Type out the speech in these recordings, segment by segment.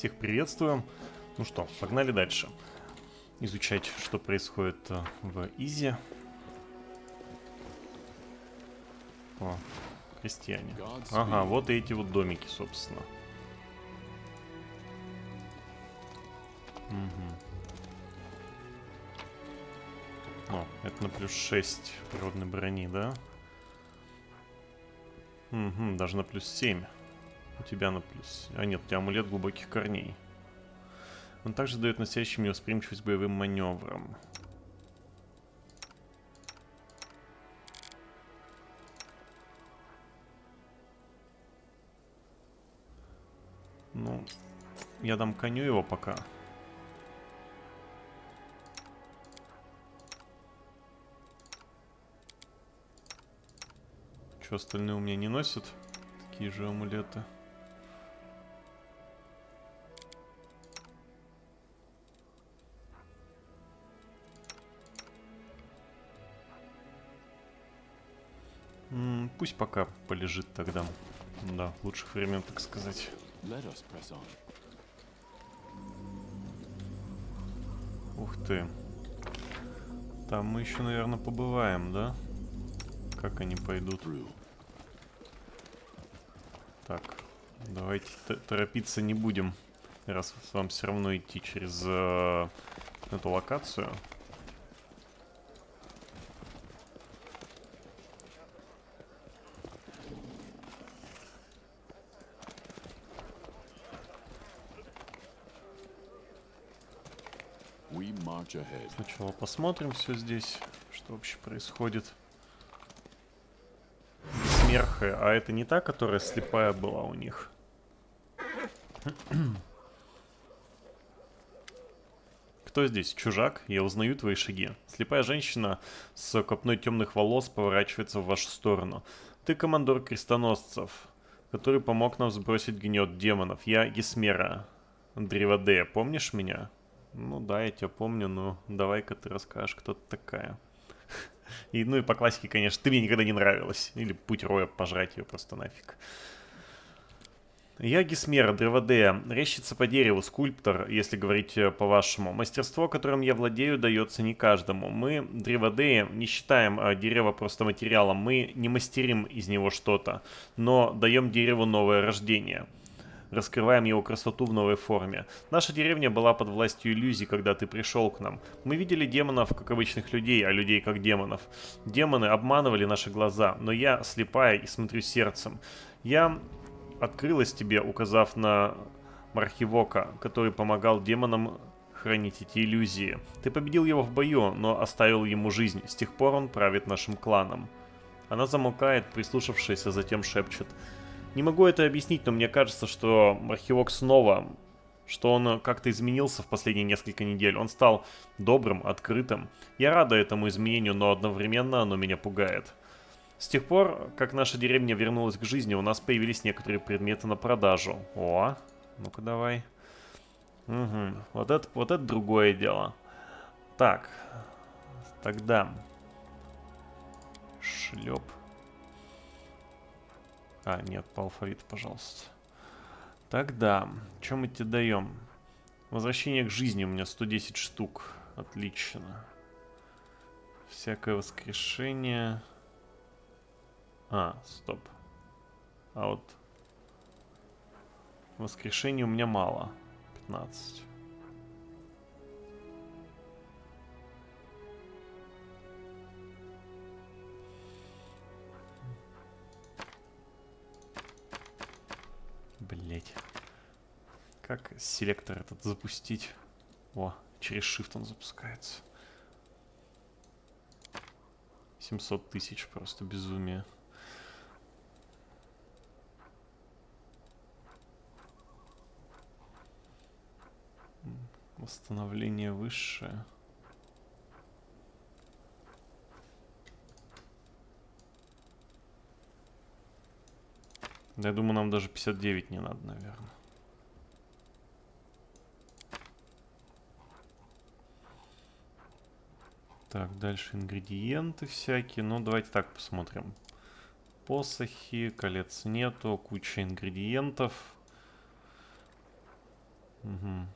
Всех приветствуем. Ну что, погнали дальше. Изучать, что происходит э, в Изи. О, крестьяне. Ага, вот и эти вот домики, собственно. Угу. О, это на плюс 6 природной брони, да? Угу, даже на плюс 7. У тебя на плюс... А нет, у тебя амулет глубоких корней. Он также дает настоящую невосприимчивость боевым маневрам. Ну, я дам коню его пока. Что остальные у меня не носят? Такие же амулеты. Пусть пока полежит тогда. Да, лучших времен, так сказать. Ух ты. Там мы еще, наверное, побываем, да? Как они пойдут? Так, давайте торопиться не будем, раз вам все равно идти через э, эту локацию. Сначала посмотрим все здесь, что вообще происходит. Смерха, а это не та, которая слепая была у них? Кто здесь? Чужак? Я узнаю твои шаги. Слепая женщина с копной темных волос поворачивается в вашу сторону. Ты командор крестоносцев, который помог нам сбросить гнет демонов. Я Гесмера, Древодея. Помнишь меня? Ну да, я тебя помню, но давай-ка ты расскажешь, кто ты такая. И, ну и по классике, конечно, ты мне никогда не нравилась. Или путь Роя пожрать ее просто нафиг. Я Гисмера, древодея, резчица по дереву, скульптор, если говорить э, по-вашему. Мастерство, которым я владею, дается не каждому. Мы, древодеи, не считаем э, дерево просто материалом, мы не мастерим из него что-то, но даем дереву новое рождение – раскрываем его красоту в новой форме. Наша деревня была под властью иллюзий, когда ты пришел к нам. Мы видели демонов как обычных людей, а людей как демонов. Демоны обманывали наши глаза, но я слепая и смотрю сердцем. Я открылась тебе, указав на Мархивока, который помогал демонам хранить эти иллюзии. Ты победил его в бою, но оставил ему жизнь. С тех пор он правит нашим кланом. Она замолкает, прислушавшись, а затем шепчет. Не могу это объяснить, но мне кажется, что Архивок снова, что он как-то изменился в последние несколько недель. Он стал добрым, открытым. Я рада этому изменению, но одновременно оно меня пугает. С тех пор, как наша деревня вернулась к жизни, у нас появились некоторые предметы на продажу. О, ну-ка давай. Угу, вот это, вот это другое дело. Так, тогда... Шлеп. А, нет, по алфавиту, пожалуйста. Тогда, что мы тебе даем? Возвращение к жизни у меня 110 штук. Отлично. Всякое воскрешение. А, стоп. А вот воскрешение у меня мало. 15. Блять. Как селектор этот запустить? О, через Shift он запускается. 700 тысяч, просто безумие. Восстановление высшее. Да я думаю, нам даже 59 не надо, наверное. Так, дальше ингредиенты всякие. Ну, давайте так посмотрим. Посохи, колец нету, куча ингредиентов. Угу.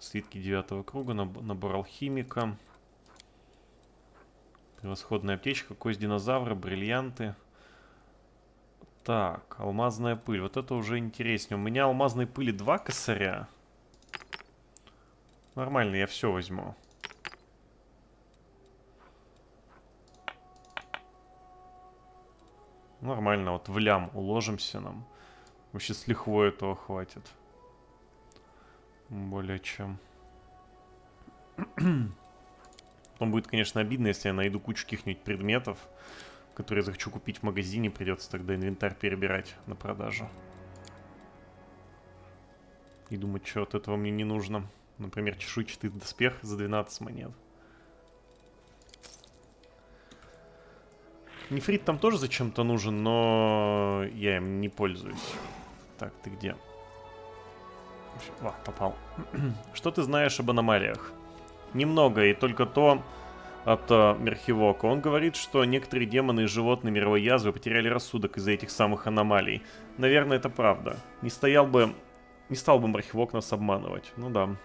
Слитки девятого круга, набор алхимика. Превосходная аптечка, кость динозавра, бриллианты. Так, алмазная пыль. Вот это уже интереснее. У меня алмазной пыли два косаря. Нормально, я все возьму. Нормально, вот в лям уложимся нам. Вообще с лихвой этого хватит. Более чем. Потом будет, конечно, обидно, если я найду кучу каких-нибудь предметов, которые захочу купить в магазине, придется тогда инвентарь перебирать на продажу. И думать, что от этого мне не нужно. Например, чешуйчатый доспех за 12 монет. Нефрит там тоже зачем-то нужен, но я им не пользуюсь. Так, ты где? О, попал. Что ты знаешь об аномалиях? Немного, и только то от uh, Мерхивока. Он говорит, что некоторые демоны и животные мировой язвы потеряли рассудок из-за этих самых аномалий. Наверное, это правда. Не стоял бы... Не стал бы Мерхивок нас обманывать. Ну да.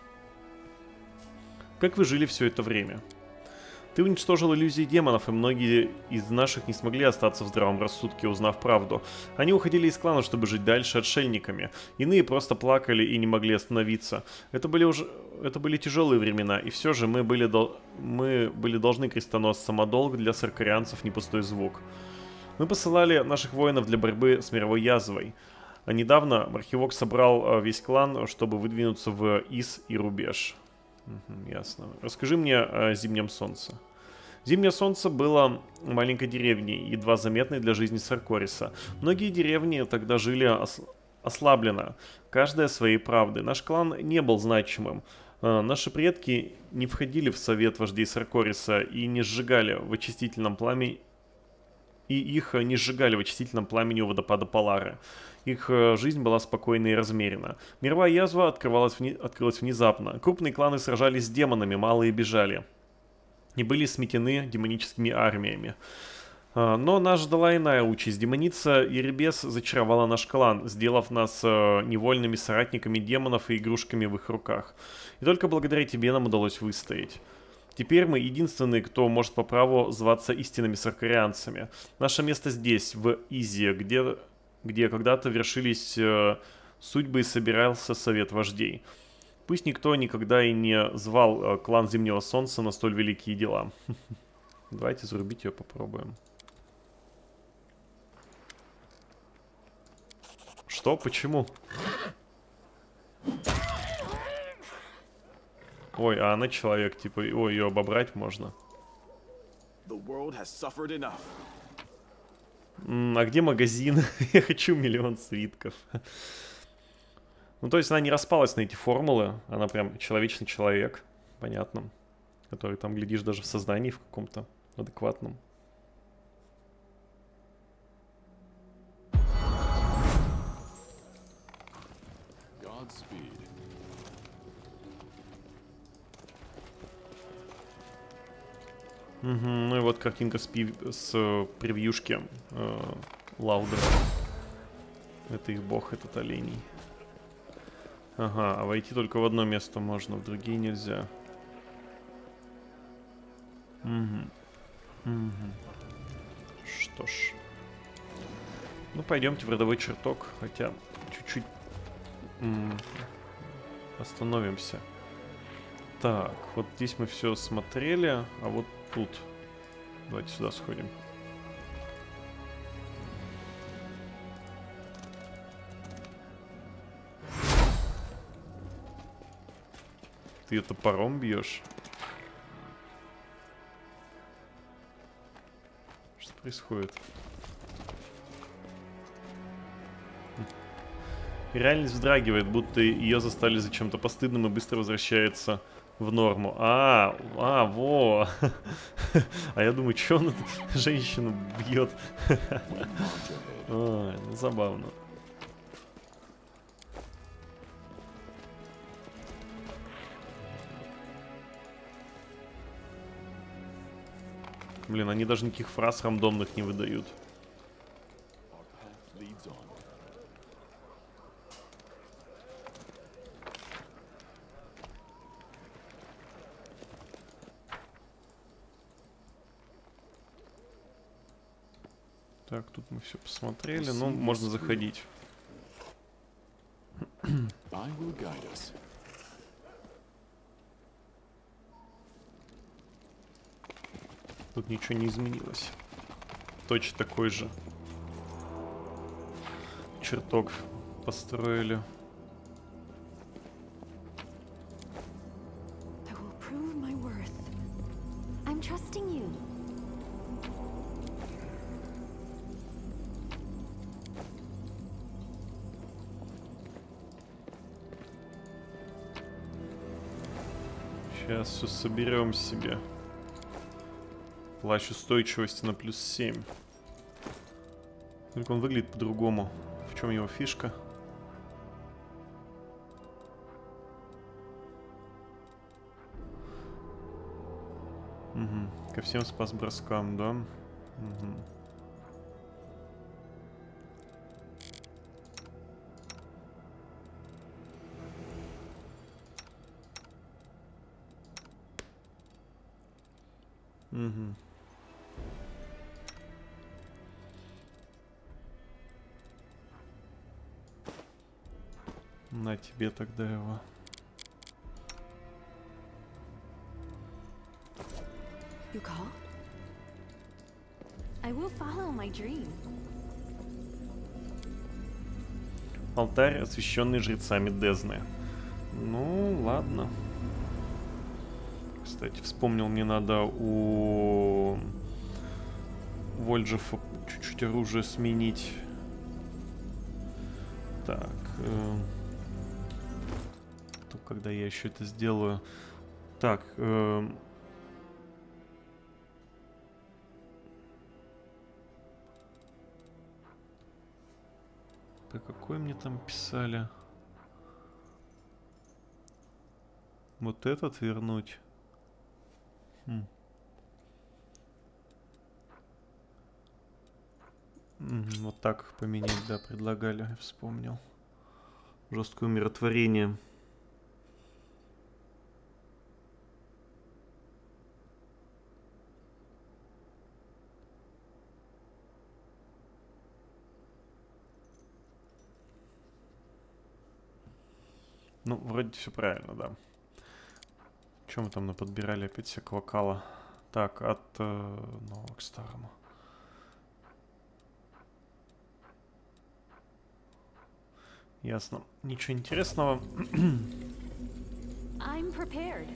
Как вы жили все это время? Ты уничтожил иллюзии демонов, и многие из наших не смогли остаться в здравом рассудке, узнав правду. Они уходили из клана, чтобы жить дальше отшельниками. Иные просто плакали и не могли остановиться. Это были уже... Это были тяжелые времена, и все же мы были, дол... мы были должны крестоносцам, а долг для саркарианцев не пустой звук. Мы посылали наших воинов для борьбы с мировой язвой. А недавно Мархивок собрал а, весь клан, чтобы выдвинуться в Ис и Рубеж. Угу, ясно. Расскажи мне о Зимнем Солнце. Зимнее Солнце было маленькой деревней, едва заметной для жизни Саркориса. Многие деревни тогда жили ос ослабленно, каждая своей правды. Наш клан не был значимым. Э, наши предки не входили в совет вождей Саркориса и не сжигали в очистительном пламени и их не сжигали в очистительном пламени у водопада Полары. Их э, жизнь была спокойна и размерена. Мировая язва открывалась вни... открылась внезапно. Крупные кланы сражались с демонами, малые бежали. И были сметены демоническими армиями. А, но нас ждала иная участь. Демоница Еребес зачаровала наш клан, сделав нас э, невольными соратниками демонов и игрушками в их руках. И только благодаря тебе нам удалось выстоять. Теперь мы единственные, кто может по праву зваться истинными саркарианцами. Наше место здесь, в Изе, где где когда-то вершились э, судьбы и собирался совет вождей. Пусть никто никогда и не звал э, клан Зимнего Солнца на столь великие дела. Давайте зарубить ее попробуем. Что? Почему? Ой, а она человек, типа, ой, ее обобрать можно. The world has suffered enough. А где магазин? Я хочу миллион свитков. Ну, то есть она не распалась на эти формулы. Она прям человечный человек, понятно. Который там, глядишь, даже в сознании в каком-то адекватном. Угу, ну и вот картинка с, пив... с э, превьюшки э, Лаудера. Это их бог, этот оленей. Ага, а войти только в одно место можно, в другие нельзя. Угу. Угу. Что ж. Ну, пойдемте в родовой чертог, хотя чуть-чуть остановимся. Так, вот здесь мы все смотрели, а вот тут. Давайте сюда сходим. Ты это паром бьешь? Что происходит? Реальность вздрагивает, будто ее застали за чем-то постыдным и быстро возвращается в норму. А, а, во. А я думаю, что он женщину бьет? Ой, ну забавно. Блин, они даже никаких фраз рандомных не выдают. Так, тут мы все посмотрели, ну, можно заходить. Тут ничего не изменилось. Точно такой же чертог построили. Соберем себе. Плащ устойчивости на плюс 7. Только он выглядит по-другому. В чем его фишка? Угу. Ко всем спас броскам, да? Угу. Угу. На тебе тогда его. You call? I will follow my dream. Алтарь, освященный жрецами Дезны. Ну, ладно. Кстати, вспомнил, мне надо у Вольджефа чуть-чуть оружие сменить. Так. Э когда я еще это сделаю. Так. Э Про какой мне там писали? Вот этот вернуть? Вот так поменять, да, предлагали, вспомнил. Жесткое умиротворение. Ну, вроде все правильно, да. Чем мы там наподбирали опять всякого кала? Так, от э, нового к старому. Ясно. Ничего интересного. I'm prepared.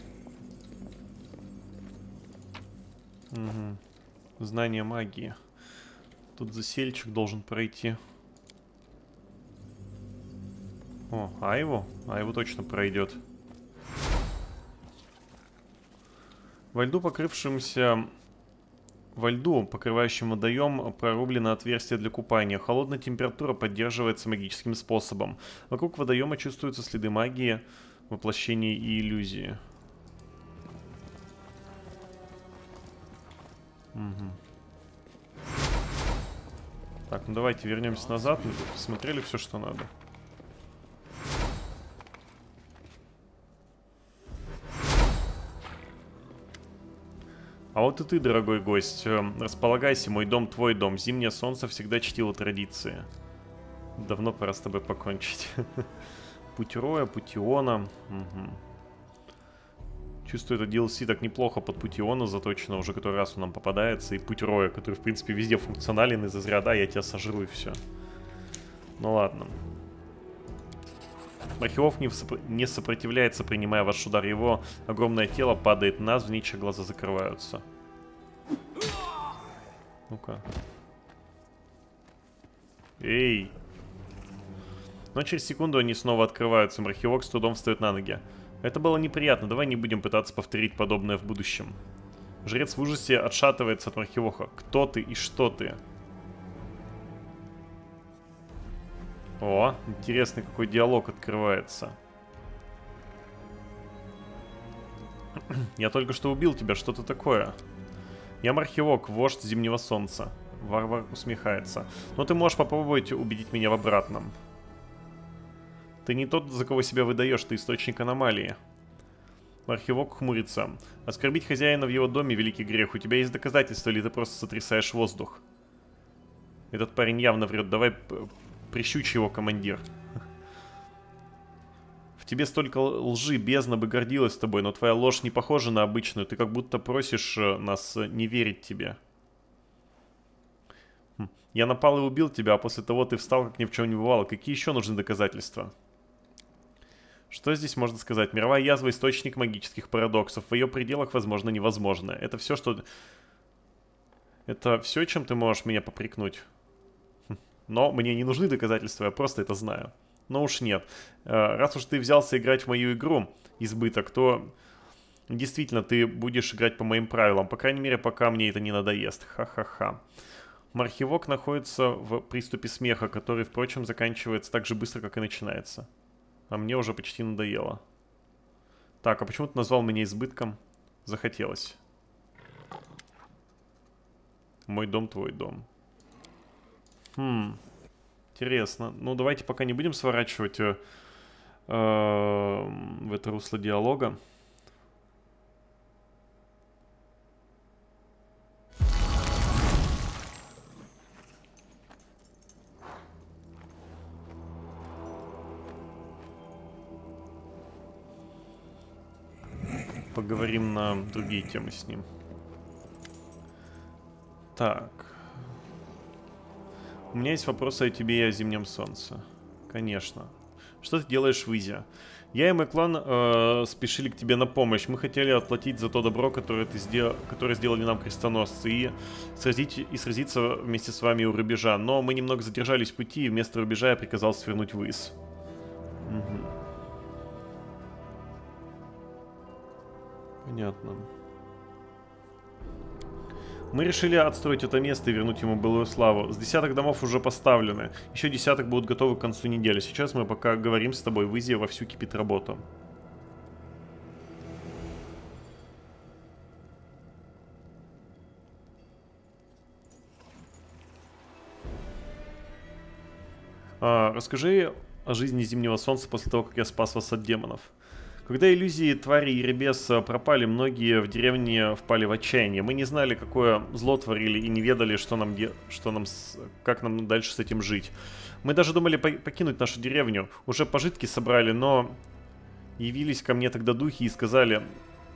Угу. Знание магии. Тут засельчик должен пройти. О, Айву? Айву точно пройдет. Во льду, покрывшемся... Во льду, покрывающем водоем, прорублено отверстие для купания. Холодная температура поддерживается магическим способом. Вокруг водоема чувствуются следы магии, воплощения и иллюзии. Угу. Так, ну давайте вернемся назад. Мы посмотрели все, что надо. А вот и ты, дорогой гость, эм, располагайся, мой дом твой дом. Зимнее солнце всегда чтило традиции. Давно пора с тобой покончить. Путь Роя, Путиона. Угу. Чувствую, это DLC так неплохо под Путиона заточено, уже который раз он нам попадается. И Путь Роя, который, в принципе, везде функционален из разряда, я тебя сожру и все. Ну ладно. Махилов не, не сопротивляется, принимая ваш удар. Его огромное тело падает на навзничь, глаза закрываются. Ну-ка. Эй! Но через секунду они снова открываются. Мрахилок с трудом встает на ноги. Это было неприятно, давай не будем пытаться повторить подобное в будущем. Жрец в ужасе отшатывается от Мрахилоха. Кто ты и что ты? О, интересный какой диалог открывается. Я только что убил тебя, что-то такое. Я Мархивок, вождь Зимнего Солнца. Варвар усмехается. Но ты можешь попробовать убедить меня в обратном. Ты не тот, за кого себя выдаешь, ты источник аномалии. Мархивок хмурится. Оскорбить хозяина в его доме — великий грех. У тебя есть доказательства, или ты просто сотрясаешь воздух? Этот парень явно врет. Давай прищучи его, командир. В тебе столько лжи, бездна бы гордилась тобой, но твоя ложь не похожа на обычную. Ты как будто просишь э, нас э, не верить тебе. Хм. Я напал и убил тебя, а после того ты встал, как ни в чем не бывало. Какие еще нужны доказательства? Что здесь можно сказать? Мировая язва – источник магических парадоксов. В ее пределах, возможно, невозможно. Это все, что... Это все, чем ты можешь меня попрекнуть? Но мне не нужны доказательства, я просто это знаю. Но уж нет. Э, раз уж ты взялся играть в мою игру, избыток, то действительно ты будешь играть по моим правилам. По крайней мере, пока мне это не надоест. Ха-ха-ха. Мархивок находится в приступе смеха, который, впрочем, заканчивается так же быстро, как и начинается. А мне уже почти надоело. Так, а почему ты назвал меня избытком? Захотелось. Мой дом, твой дом. Хм. Интересно. Ну, давайте пока не будем сворачивать э, э, в это русло диалога. поговорим на другие темы с ним. Так. У меня есть вопросы о тебе и о Зимнем Солнце. Конечно. Что ты делаешь в Изе? Я и мой клан э, спешили к тебе на помощь. Мы хотели отплатить за то добро, которое, ты сдел... которое сделали нам крестоносцы, и, сразить... и сразиться вместе с вами у рубежа. Но мы немного задержались в пути, и вместо рубежа я приказал свернуть в Из. Угу. Понятно. Мы решили отстроить это место и вернуть ему былую славу. С десяток домов уже поставлены. Еще десяток будут готовы к концу недели. Сейчас мы пока говорим с тобой, в Изе вовсю кипит работа. А, расскажи о жизни Зимнего Солнца после того, как я спас вас от демонов. Когда иллюзии твари и ребес э, пропали, многие в деревне впали в отчаяние. Мы не знали, какое зло творили и не ведали, что нам, что нам как нам дальше с этим жить. Мы даже думали по покинуть нашу деревню. Уже пожитки собрали, но явились ко мне тогда духи и сказали,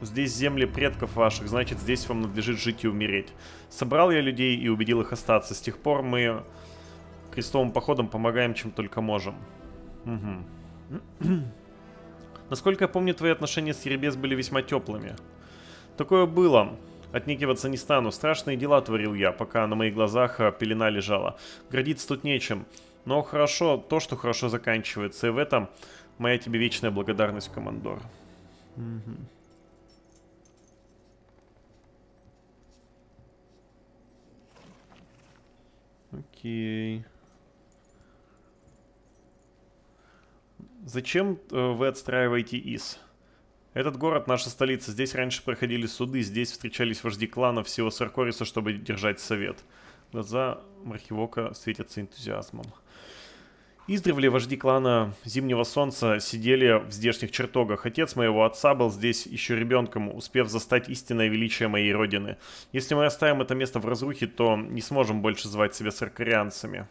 здесь земли предков ваших, значит здесь вам надлежит жить и умереть. Собрал я людей и убедил их остаться. С тех пор мы крестовым походом помогаем, чем только можем. Угу. Насколько я помню, твои отношения с Еребес были весьма теплыми. Такое было. Отнекиваться не стану. Страшные дела творил я, пока на моих глазах э, пелена лежала. Гордиться тут нечем. Но хорошо то, что хорошо заканчивается. И в этом моя тебе вечная благодарность, командор. Угу. Окей. Зачем э, вы отстраиваете ИС? Этот город наша столица. Здесь раньше проходили суды, здесь встречались вожди кланов всего Саркориса, чтобы держать совет. Глаза Мархивока светятся энтузиазмом. Издревле вожди клана Зимнего Солнца сидели в здешних чертогах. Отец моего отца был здесь еще ребенком, успев застать истинное величие моей родины. Если мы оставим это место в разрухе, то не сможем больше звать себя саркарианцами.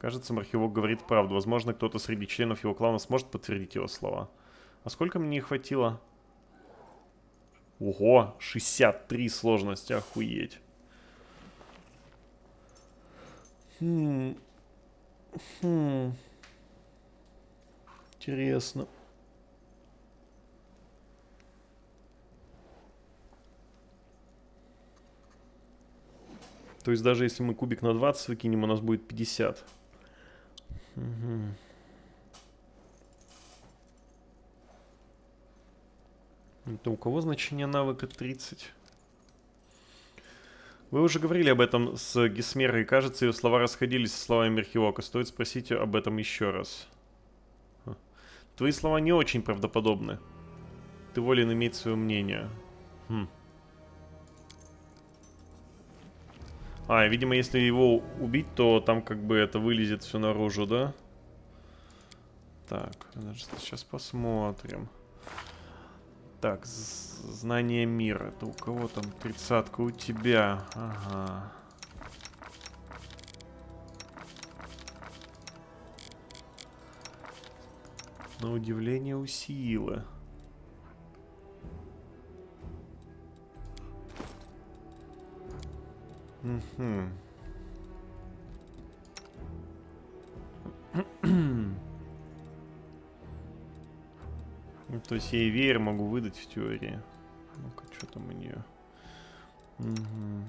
Кажется, Мархивок говорит правду. Возможно, кто-то среди членов его клана сможет подтвердить его слова. А сколько мне не хватило? Ого, 63 сложности, охуеть. Хм. Хм. Интересно. То есть даже если мы кубик на 20 выкинем, у нас будет 50. Угу. Это у кого значение навыка 30? Вы уже говорили об этом с Гесмерой, кажется, ее слова расходились со словами Мерхиока. Стоит спросить об этом еще раз. Твои слова не очень правдоподобны. Ты волен иметь свое мнение. Хм. А, видимо, если его убить, то там как бы это вылезет все наружу, да? Так, сейчас посмотрим. Так, знание мира. Это у кого там тридцатка? У тебя. Ага. На удивление усилило. силы. Ну, то есть я и веер могу выдать в теории. Ну-ка, что там у нее? Угу.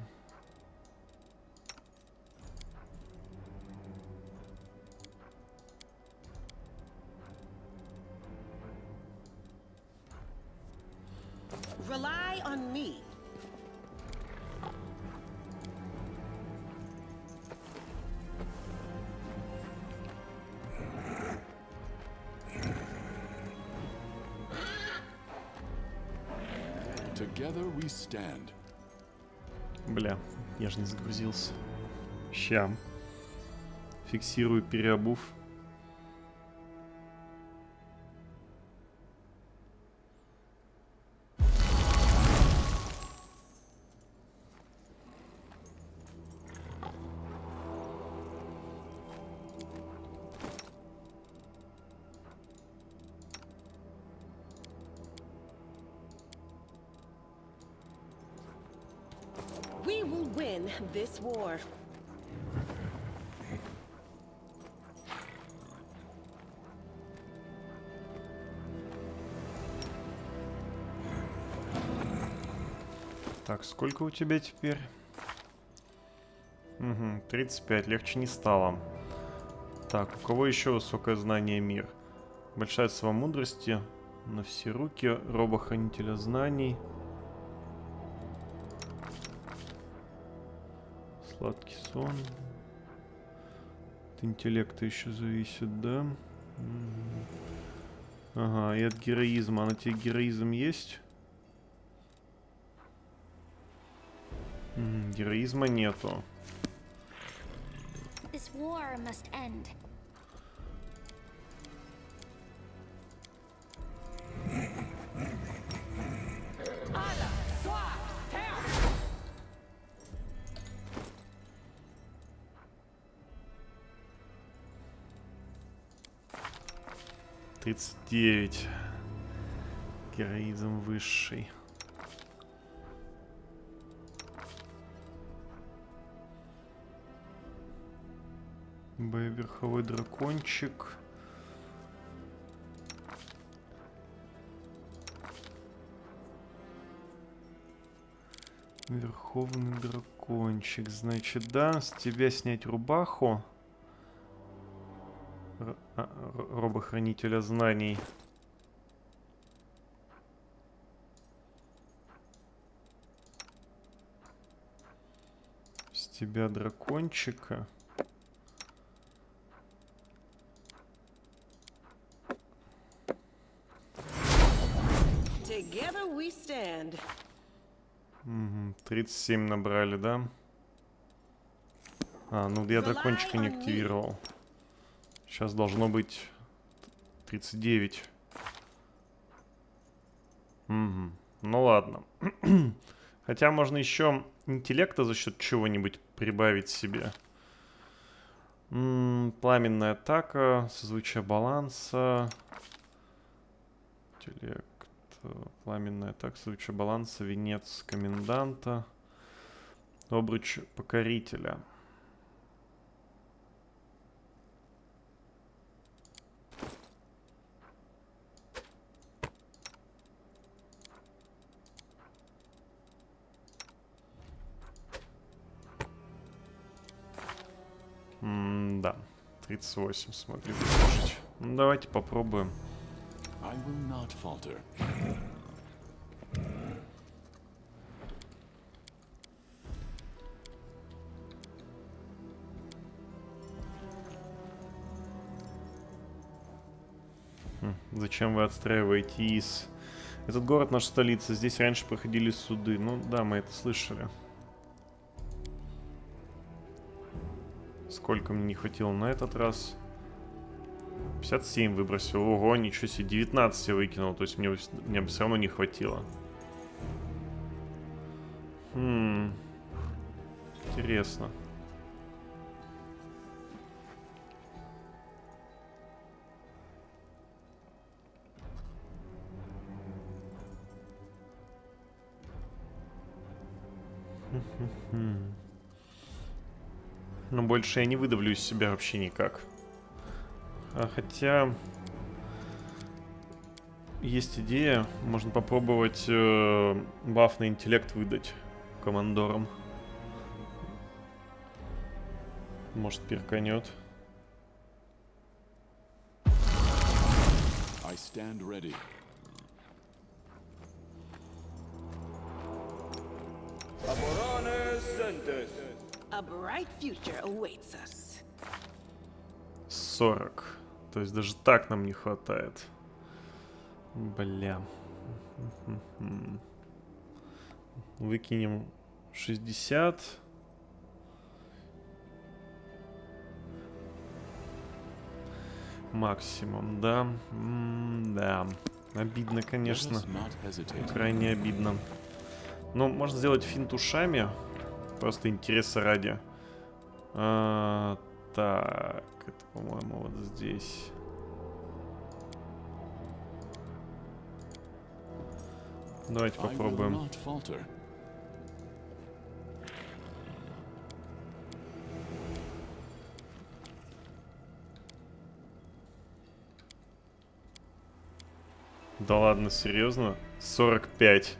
Ща. Фиксирую переобув. We will win this war. Так, сколько у тебя теперь? Угу, 35, легче не стало. Так, у кого еще высокое знание мир? Большая сила мудрости на все руки, робохранителя знаний. Сладкий сон. От интеллекта еще зависит, да? Ага, и от героизма. А на тебе героизм есть? Героизма нету. Тридцать девять. Героизм высший. Боеверховой дракончик. Верховный дракончик. Значит, да, с тебя снять рубаху. А, робохранителя знаний. С тебя дракончика. Together we stand. Мгм, 37 набрали, да? А, ну я дракончика не активировал. Сейчас должно быть 39. Мгм, Ну ладно. Хотя можно еще интеллекта за счет чего-нибудь прибавить себе. М, Пламенная атака, созвучие баланса. Интеллект. Пламенная атака, созвучие баланса, венец коменданта. Обруч покорителя. М, да, 38 смогли выложить. Ну, давайте попробуем. I will not falter. Хм, Зачем вы отстраиваете ИС? Этот город наша столица. Здесь раньше проходили суды. Ну да, мы это слышали. Сколько мне не хватило на этот раз? 57 выбросил. Ого, ничего себе, 19 я выкинул. То есть мне, мне бы все равно не хватило. Хм. Интересно. Но больше я не выдавлю из себя вообще никак. А хотя... Есть идея, можно попробовать э, баф на интеллект выдать командорам. Может, перканет. I stand ready. A bright future awaits us. 40. То есть даже так нам не хватает. Бля. Выкинем 60. Максимум, да. М, да. Обидно, конечно. Крайне обидно. Ну, можно сделать финт ушами. Просто интереса ради. А, так, по-моему, вот здесь. Давайте попробуем. Да ладно, серьезно? 45.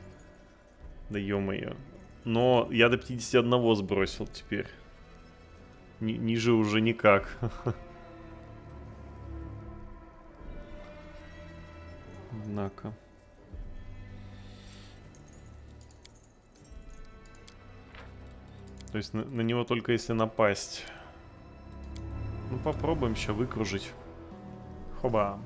Да ё-моё. Но я до 51 сбросил теперь. Ни- ниже уже никак. Однако. То есть на, на него только если напасть. Ну попробуем сейчас выкружить. Хоба.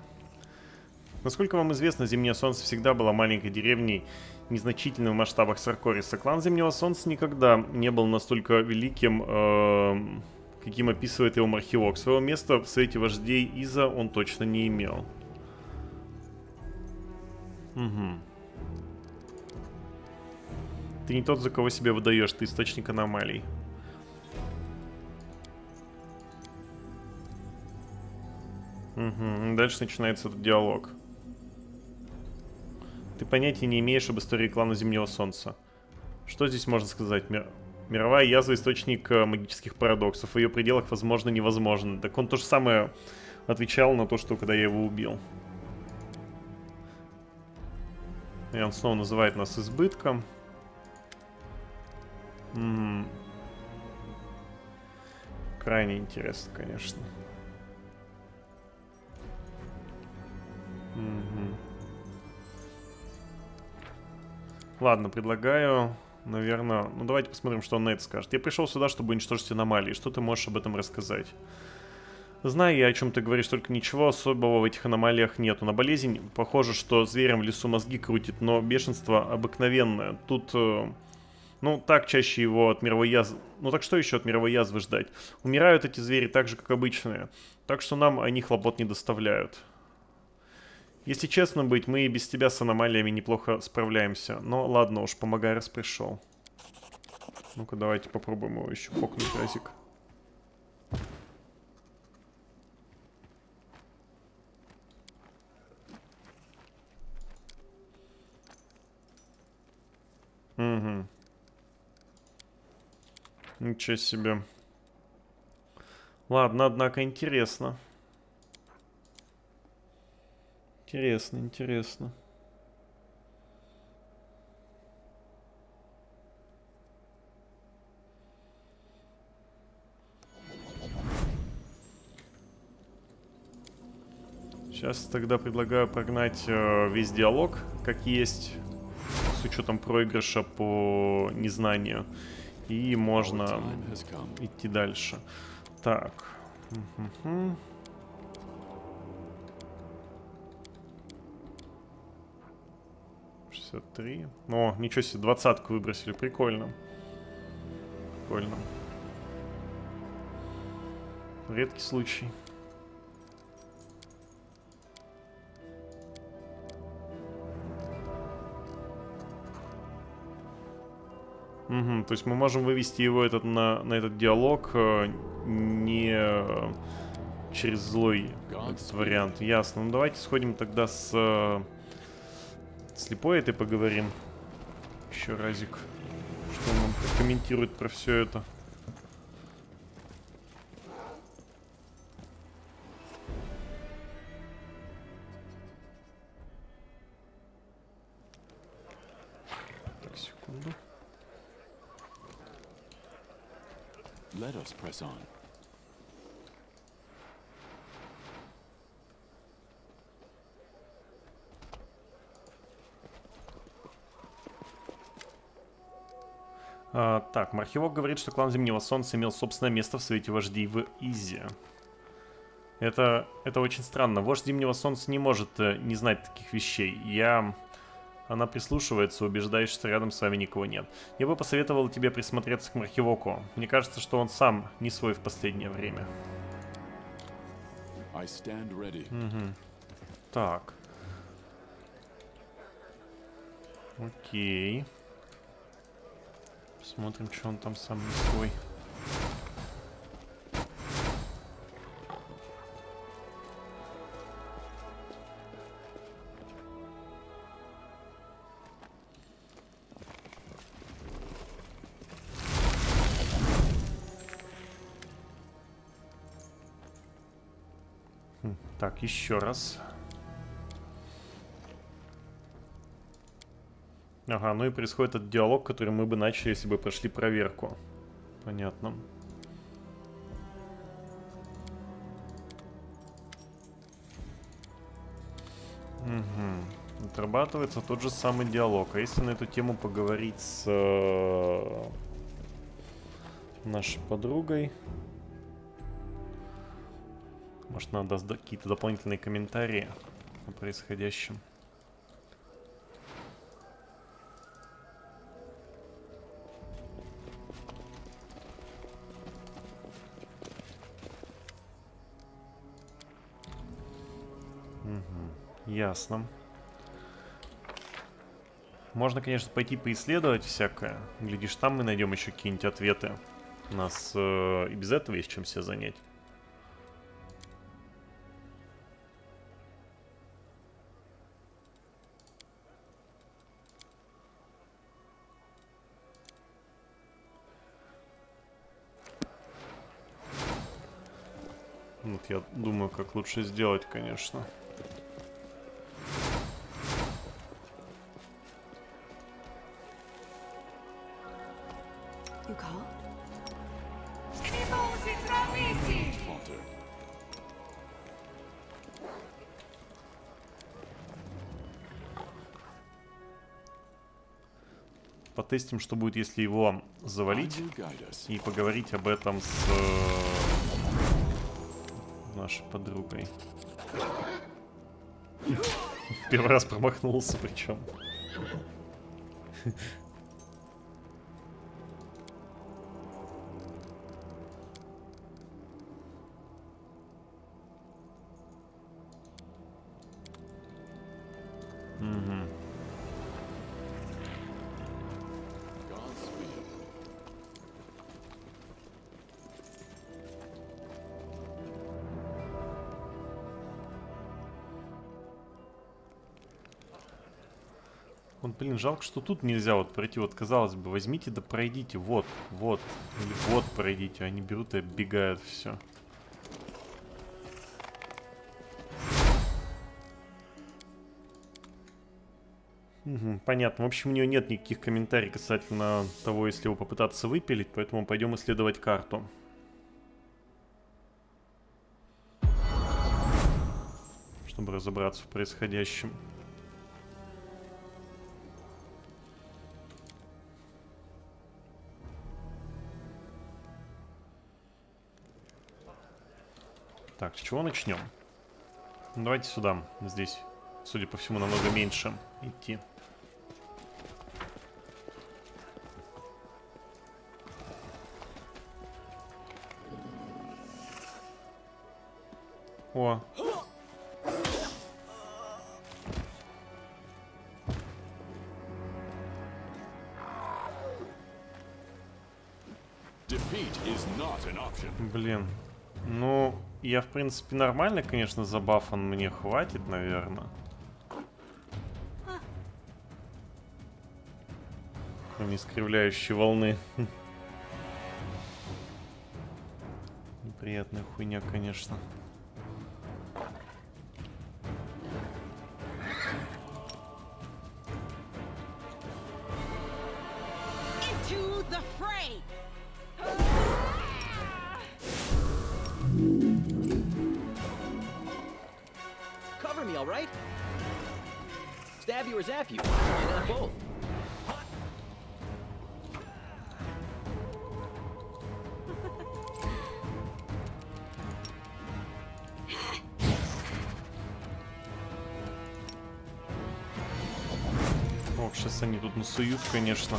Насколько вам известно, Зимнее Солнце всегда было маленькой деревней, незначительной в масштабах Саркориса. Клан Зимнего Солнца никогда не был настолько великим, эм, каким описывает его Мархивок. Своего места в Совете Вождей Иза он точно не имел. Угу. Ты не тот, за кого себя выдаешь, ты источник аномалий. Угу. Дальше начинается этот диалог. Ты понятия не имеешь об истории клана Зимнего Солнца. Что здесь можно сказать? Мир... Мировая язва – источник э, магических парадоксов. В ее пределах возможно невозможно. Так он то же самое отвечал на то, что когда я его убил. И он снова называет нас избытком. М. Крайне интересно, конечно. Мгм. Ладно, предлагаю, наверное... Ну, давайте посмотрим, что он на это скажет. Я пришел сюда, чтобы уничтожить аномалии. Что ты можешь об этом рассказать? Знаю я, о чем ты говоришь, только ничего особого в этих аномалиях нету. На болезнь похоже, что зверям в лесу мозги крутит, но бешенство обыкновенное. Тут, э, ну, так чаще его от мировой язвы... Ну, так что еще от мировой язвы ждать? Умирают эти звери так же, как обычные. Так что нам они хлопот не доставляют. Если честно быть, мы и без тебя с аномалиями неплохо справляемся. Но ладно уж, помогай, раз пришел. Ну-ка, давайте попробуем его еще покнуть, разик. Угу. Ничего себе. Ладно, однако интересно. Интересно, интересно. Сейчас тогда предлагаю прогнать э, весь диалог, как есть, учетом проигрыша по незнанию. И можно идти дальше. Так. Шестьдесят три. О, ничего себе, двадцатку выбросили. Прикольно. Прикольно. Редкий случай. Мгм, то есть мы можем вывести его этот на, на этот диалог э, не э, через злой этот вариант. Ясно. Ну давайте сходим тогда с э, слепой этой поговорим. Еще разик. Что он нам комментирует про все это. Мархивок говорит, что клан Зимнего Солнца имел собственное место в Совете Вождей в Изи. Это, это очень странно. Вождь Зимнего Солнца не может э, не знать таких вещей. Я... Она прислушивается, убеждаясь, что рядом с вами никого нет. Я бы посоветовал тебе присмотреться к Мархивоку. Мне кажется, что он сам не свой в последнее время. I stand ready. Так. Окей. Посмотрим, что он там сам свой. Хм, Так, еще раз. Ага, ну и происходит этот диалог, который мы бы начали, если бы прошли проверку. Понятно. Угу. Отрабатывается тот же самый диалог. А если на эту тему поговорить с э, нашей подругой? Может, она даст до- какие-то дополнительные комментарии о происходящем. Ясно. Можно, конечно, пойти поисследовать всякое. Глядишь, там мы найдем еще какие-нибудь ответы. У нас э, и без этого есть чем себя занять. Вот я думаю, как лучше сделать, конечно. Потестим, что будет, если его завалить. И поговорить об этом с э, нашей подругой. Первый раз промахнулся причем. Блин, жалко, что тут нельзя вот пройти. Вот, казалось бы, возьмите да пройдите. Вот, вот. Или вот пройдите. Они берут и оббегают все. Понятно. В общем, у нее нет никаких комментариев касательно того, если его попытаться выпилить, поэтому пойдем исследовать карту. Чтобы разобраться в происходящем. Так, с чего начнем? Ну, Давайте сюда. Здесь, судя по всему, намного меньше идти. О, блин. Ну, я, в принципе, нормально, конечно, забафан мне хватит, наверное. кроме искривляющей волны. Неприятная хуйня, конечно. Into насуют, конечно.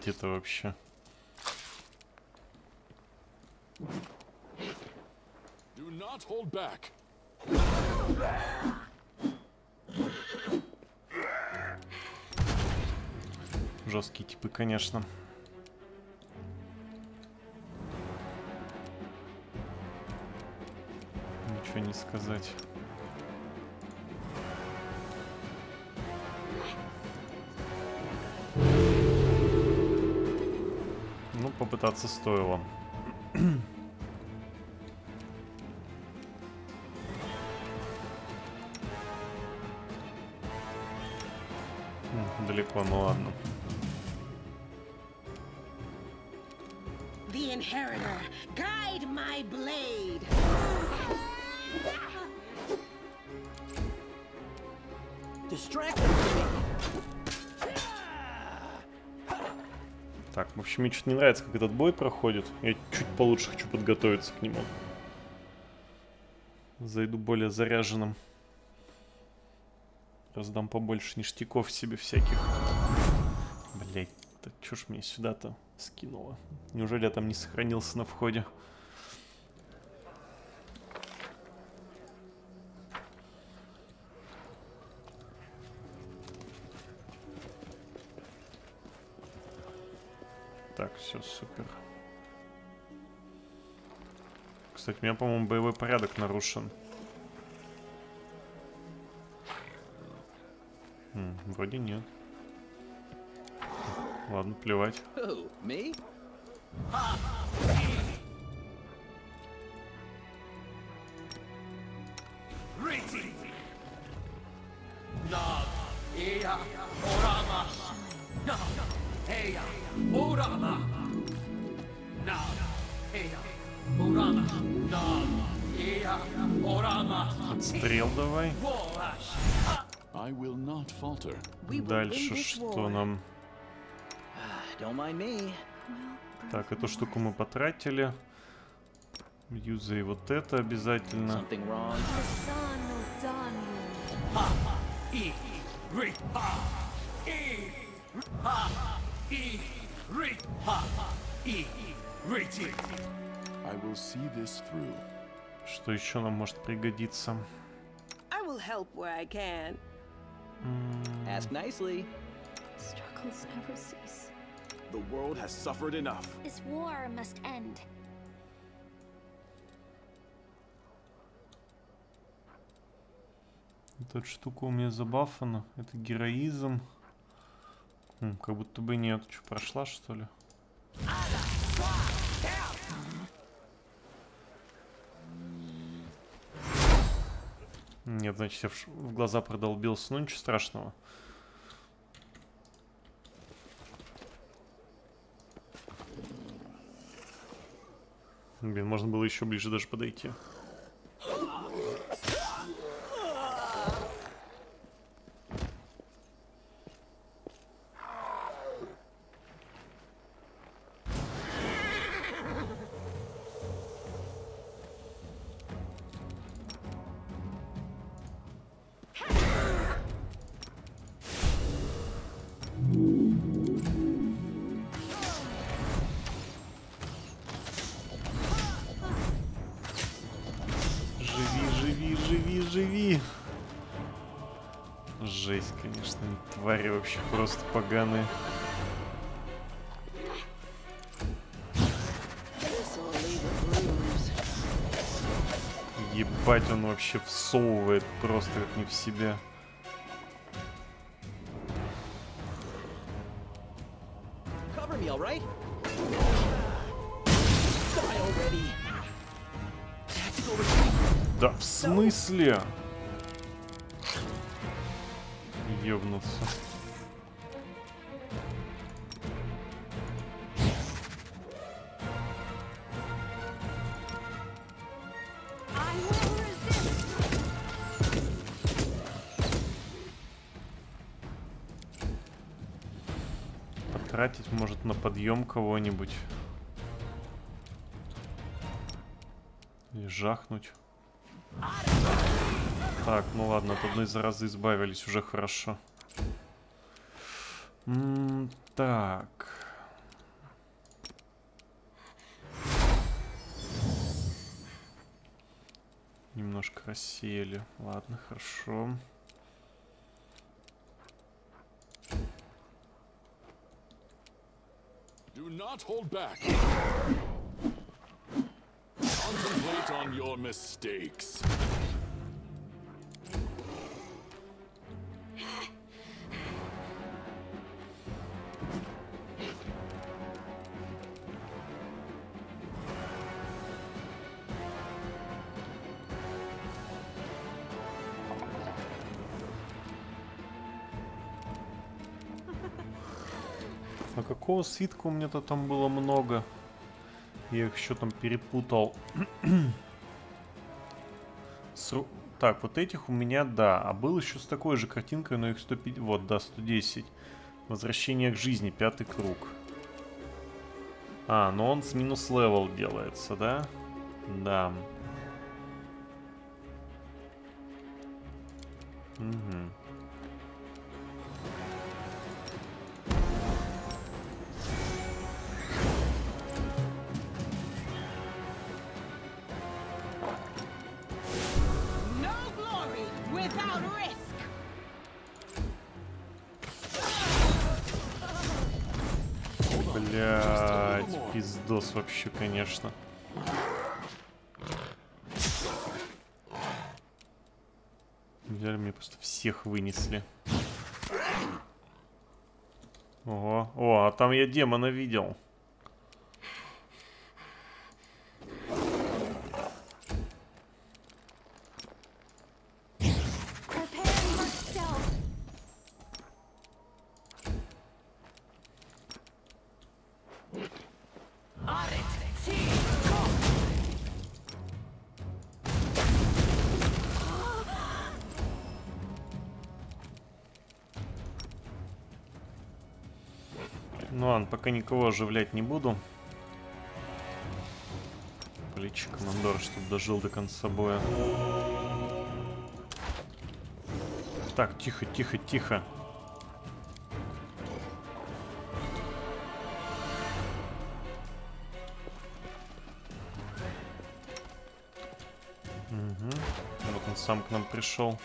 Вы делаете-то вообще? Do not hold back. Жесткие типы, конечно. Ничего не сказать. Ну, попытаться стоило. Далеко, ну ладно. The Inheritor, guide my blade! Distract them. Так, в общем, мне что-то не нравится, как этот бой проходит. Я чуть получше хочу подготовиться к нему. Зайду более заряженным. Раздам побольше ништяков себе всяких. Блять, так чё ж мне сюда-то скинуло? Неужели я там не сохранился на входе? Так, все, супер. Кстати, у меня, по-моему, боевой порядок нарушен. М, вроде нет. Ладно, плевать. Дальше что нам? Don't mind me. Так, эту штуку мы потратили. Юзай вот это обязательно. Something wrong? The sun will dawn you. I will see this through. Что еще нам может пригодиться? I will help where I can. Ask nicely. Struggles never cease. The world has suffered enough. This war must end. Эта штука у меня забафана. Это героизм. Как будто бы нет. Что, прошла, что ли? Нет, значит, я в, глаза продолбился. Ну, ничего страшного. Блин, можно было еще ближе даже подойти. Вообще просто поганые. Ебать, он вообще всовывает просто как не в себя. Да в смысле? Ёбнулся. Подъем кого-нибудь. И жахнуть. Так, ну ладно, от одной заразы избавились, уже хорошо. М, так. Немножко рассеяли. Ладно, хорошо. Do not hold back. Contemplate on your mistakes. А какого свитка у меня-то там было много? Я их еще там перепутал. Сру- Так, вот этих у меня, да. А был еще с такой же картинкой, но их 105... Вот, да, 110. Возвращение к жизни, пятый круг. А, но он с минус левел делается, да? Да. Угу. Вообще, конечно. Взяли мне просто всех вынесли. Ого. О, а там я демона видел. Пока никого оживлять не буду. Полечи командор, чтобы дожил до конца боя. Так, тихо, тихо, тихо. Угу. Вот он сам к нам пришел.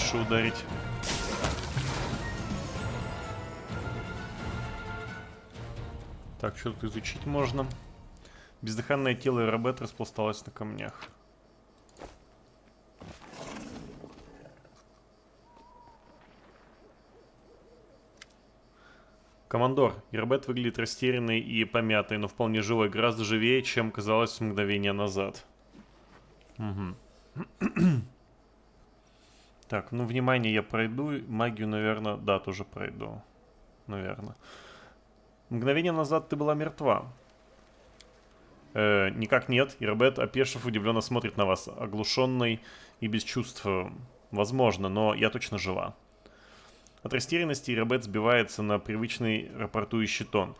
Побольше ударить. Так, что тут изучить можно? Бездыханное тело Робет распласталось на камнях. Командор, Ирбет выглядит растерянной и помятой, но вполне живой, гораздо живее, чем казалось мгновение назад. Мгм. Так, ну, внимание, я пройду. Магию, наверное, да, тоже пройду. Наверное. Мгновение назад ты была мертва. Э, никак нет. Ирбет, опешив, удивленно смотрит на вас, оглушенный и без чувств. Возможно, но я точно жива. От растерянности Робет сбивается на привычный рапортующий тон.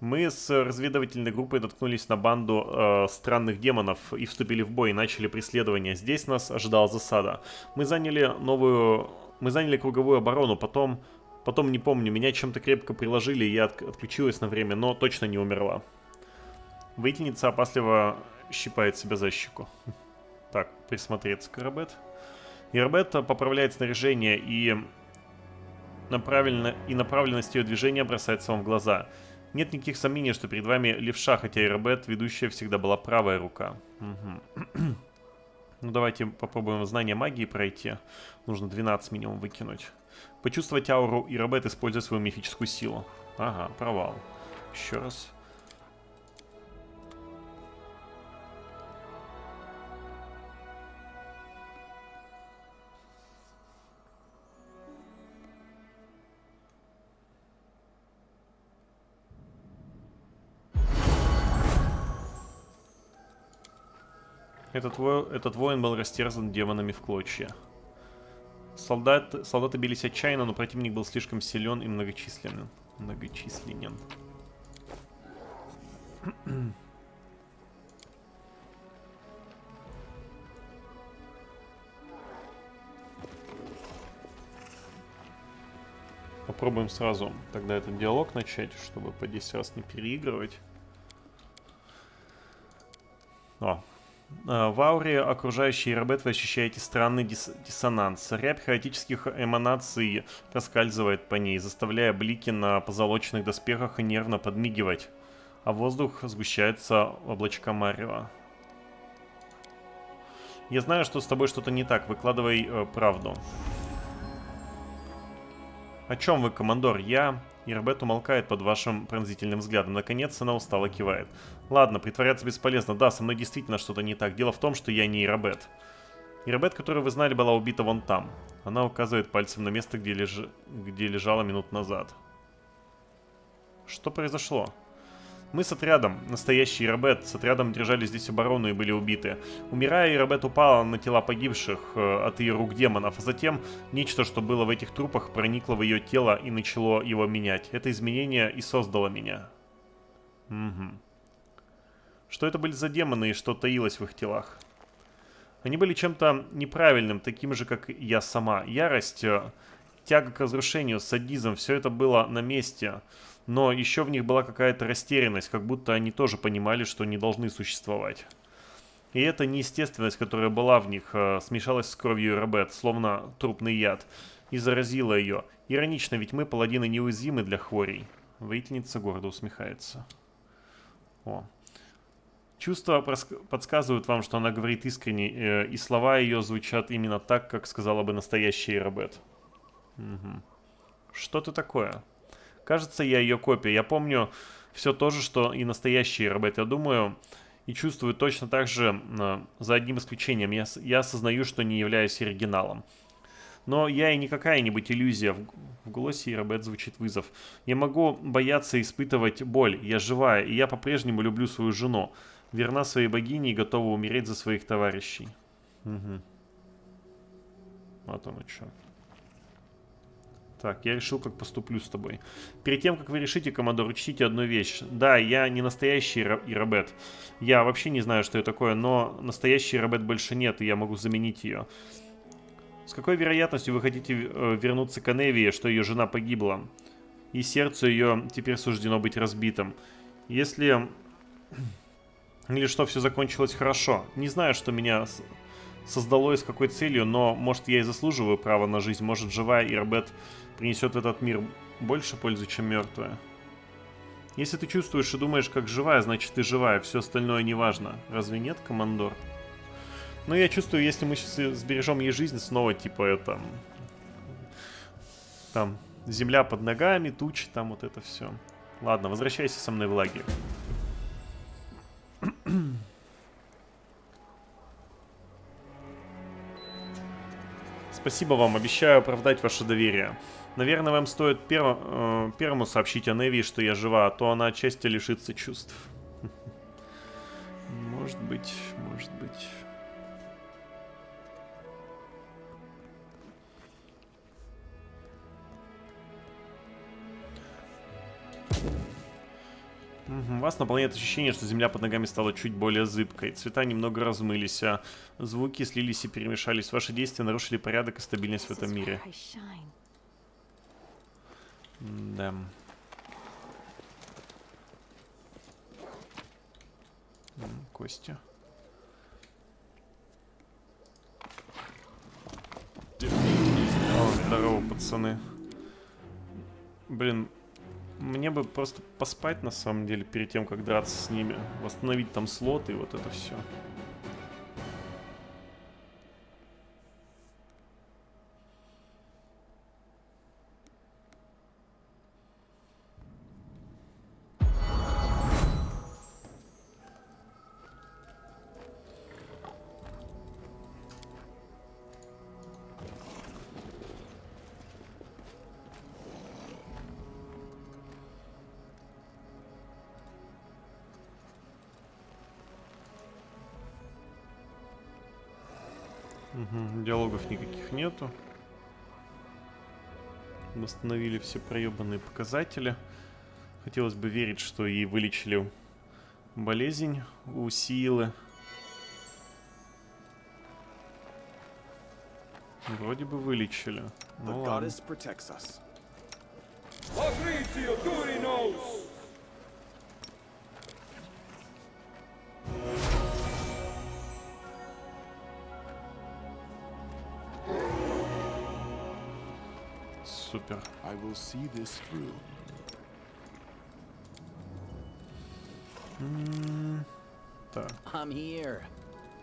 Мы с разведывательной группой наткнулись на банду э, странных демонов и вступили в бой и начали преследование. Здесь нас ожидала засада. Мы заняли новую... Мы заняли круговую оборону, потом... Потом, не помню, меня чем-то крепко приложили, и я от- отключилась на время, но точно не умерла. Воительница опасливо щипает себя за щеку. Так, присмотреться к Робет. И Робет поправляет снаряжение, и, направленно, и направленность ее движения бросается вам в глаза. Нет никаких сомнений, что перед вами левша, хотя и Робет, ведущая всегда была правая рука. Мгм. Ну давайте попробуем знание магии пройти. Нужно 12 минимум выкинуть. Почувствовать ауру и Робет, используя свою мифическую силу. Ага, провал. Еще раз. Этот, во- этот воин был растерзан демонами в клочья. Солдат, солдаты бились отчаянно, но противник был слишком силен и многочисленен. Многочисленен. Попробуем сразу тогда этот диалог начать, чтобы по 10 раз не переигрывать. О, Э, В ауре, окружающей Робет, вы ощущаете странный дис- диссонанс. Рябь хаотических эманаций проскальзывает по ней, заставляя блики на позолоченных доспехах нервно подмигивать. А воздух сгущается в облачка Марева. Я знаю, что с тобой что-то не так. Выкладывай э, правду. О чем вы, командор? Я... Ирбет умолкает под вашим пронзительным взглядом. Наконец она устало кивает. Ладно, притворяться бесполезно. Да, со мной действительно что-то не так. Дело в том, что я не Ирабет. Ирабет, которую вы знали, была убита вон там. Она указывает пальцем на место, где, леж... где лежала минут назад. Что произошло? Мы с отрядом, настоящий Ирабет, с отрядом держали здесь оборону и были убиты. Умирая, Ирабет упала на тела погибших э, от ее рук демонов, а затем нечто, что было в этих трупах, проникло в ее тело и начало его менять. Это изменение и создало меня. Угу. Что это были за демоны и что таилось в их телах? Они были чем-то неправильным, таким же, как я сама. Ярость, э, тяга к разрушению, садизм, все это было на месте. Но еще в них была какая-то растерянность, как будто они тоже понимали, что не должны существовать. И эта неестественность, которая была в них, э, смешалась с кровью Робет, словно трупный яд, и заразила ее. Иронично, ведь мы, паладины, неуязвимы для хворей. Воительница гордо усмехается. О. Чувства подсказывают вам, что она говорит искренне, э, и слова ее звучат именно так, как сказала бы настоящая Робет. Мгм. Что ты такое? Кажется, я ее копия. Я помню все то же, что и настоящий Робет. Я думаю и чувствую точно так же, за одним исключением. Я, я осознаю, что не являюсь оригиналом. Но я и не какая-нибудь иллюзия. В, в голосе Робет звучит вызов. Я могу бояться и испытывать боль. Я живая, и я по-прежнему люблю свою жену. Верна своей богине и готова умереть за своих товарищей. Угу. Вот оно что. Так, я решил, как поступлю с тобой. Перед тем, как вы решите, командор, учтите одну вещь. Да, я не настоящий Ра- Ирабет. Я вообще не знаю, что это такое, но настоящий Ирабет больше нет, и я могу заменить ее. С какой вероятностью вы хотите э, вернуться к Аневии, что ее жена погибла? И сердцу ее теперь суждено быть разбитым. Если... Или что все закончилось хорошо. Не знаю, что меня создало и с какой целью, но может я и заслуживаю права на жизнь. Может живая Ирбет принесет в этот мир больше пользы, чем мертвая. Если ты чувствуешь и думаешь как живая, значит ты живая, все остальное не важно. Разве нет, командор? Но я чувствую, если мы сейчас сбережем ей жизнь, снова типа это... Там, земля под ногами, тучи, там вот это все. Ладно, возвращайся со мной в лагерь. Спасибо вам, обещаю оправдать ваше доверие. Наверное, вам стоит перво, э, первому сообщить о Неви, что я жива, а то она отчасти лишится чувств. Может быть, может быть. У вас наполняет ощущение, что земля под ногами стала чуть более зыбкой. Цвета немного размылись, а звуки слились и перемешались. Ваши действия нарушили порядок и стабильность в этом мире. Да. Костя. О, здорово, пацаны. Блин, мне бы просто поспать на самом деле перед тем, как драться с ними. Восстановить там слот и вот это все. Нету. Восстановили все проебанные показатели. Хотелось бы верить, что и вылечили болезнь у силы. Вроде бы вылечили. Ну ладно. goddess protects us. Супер. I will see this through. Так. I'm here.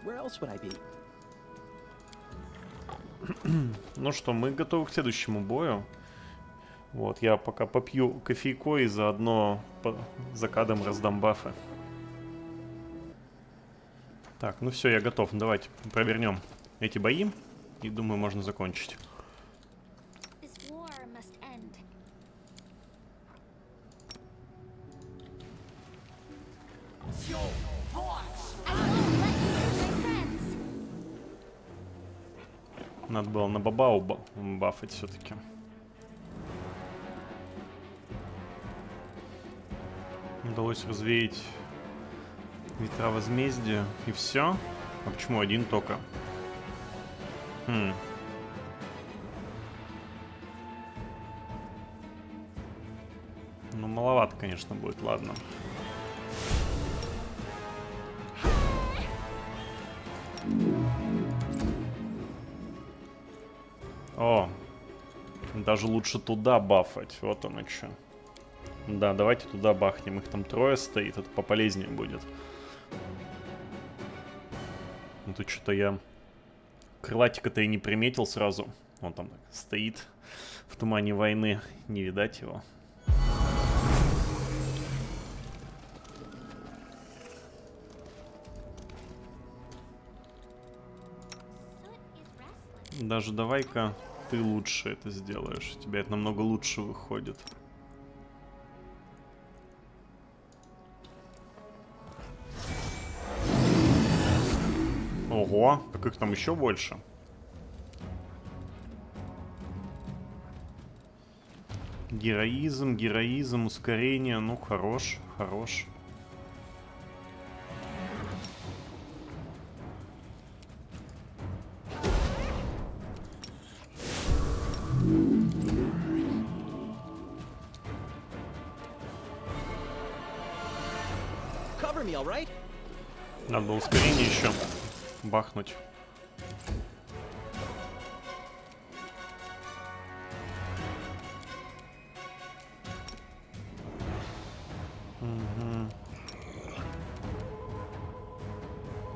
Where else would I be? Ну что, мы готовы к следующему бою. Вот, я пока попью кофейко и заодно по закадом раздам бафы. Так, ну все, я готов. Давайте провернем эти бои. И думаю, можно закончить. На Бабау ба- бафать все-таки. Удалось развеять ветра возмездия. И все? А почему один только? Хм. Ну, маловато, конечно, будет, ладно. О, даже лучше туда бафать. Вот оно что. Да, давайте туда бахнем. Их там трое стоит, это пополезнее будет. Ну тут что-то я крылатика-то и не приметил сразу. Он там стоит в тумане войны. Не видать его. Даже давай-ка ты лучше это сделаешь. У тебя это намного лучше выходит. Ого, так их там еще больше. Героизм, героизм, ускорение. Ну, хорош, хорош. Надо было ускорение еще бахнуть.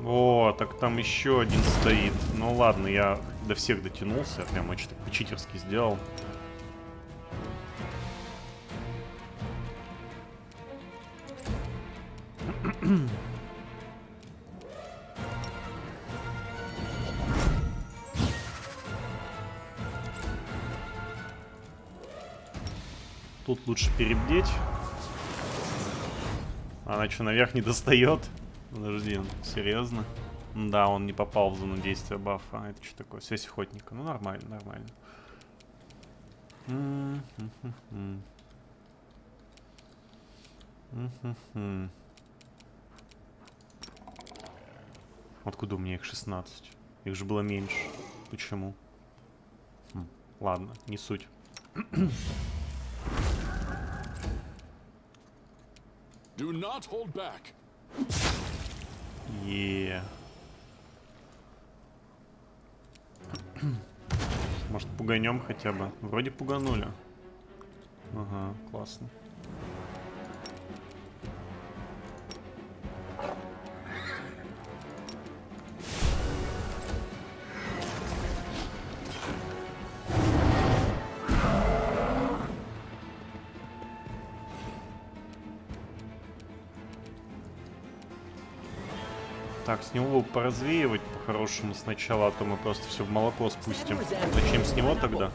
О, так там еще один стоит. Ну ладно, я до всех дотянулся, прям очень по-читерски сделал. Перебдеть. Она что, наверх не достает? Подожди, серьезно? Да, он не попал в зону действия бафа. А Это что такое? Связь охотника. Ну, нормально, нормально. Откуда у меня их 16? Их же было меньше. Почему? Хм, Ладно, не суть. Do not hold back. Е. Может, пуганем хотя бы? Вроде пуганули. Ага, классно. С него поразвеивать по-хорошему сначала, а то мы просто все в молоко спустим. Начнем с него тогда.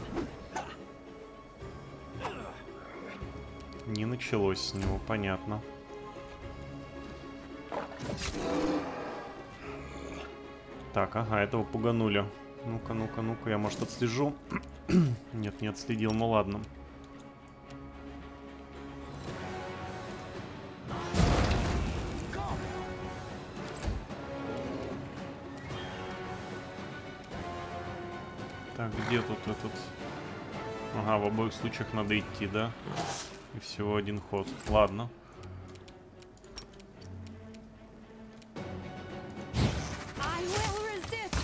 Не началось с него, понятно. Так, ага, этого пуганули. Ну-ка, ну-ка, ну-ка, я, может, отслежу? Нет, не отследил, ну ладно. Так, обоих случаях надо идти, да? И всего один ход. Ладно. I will resist.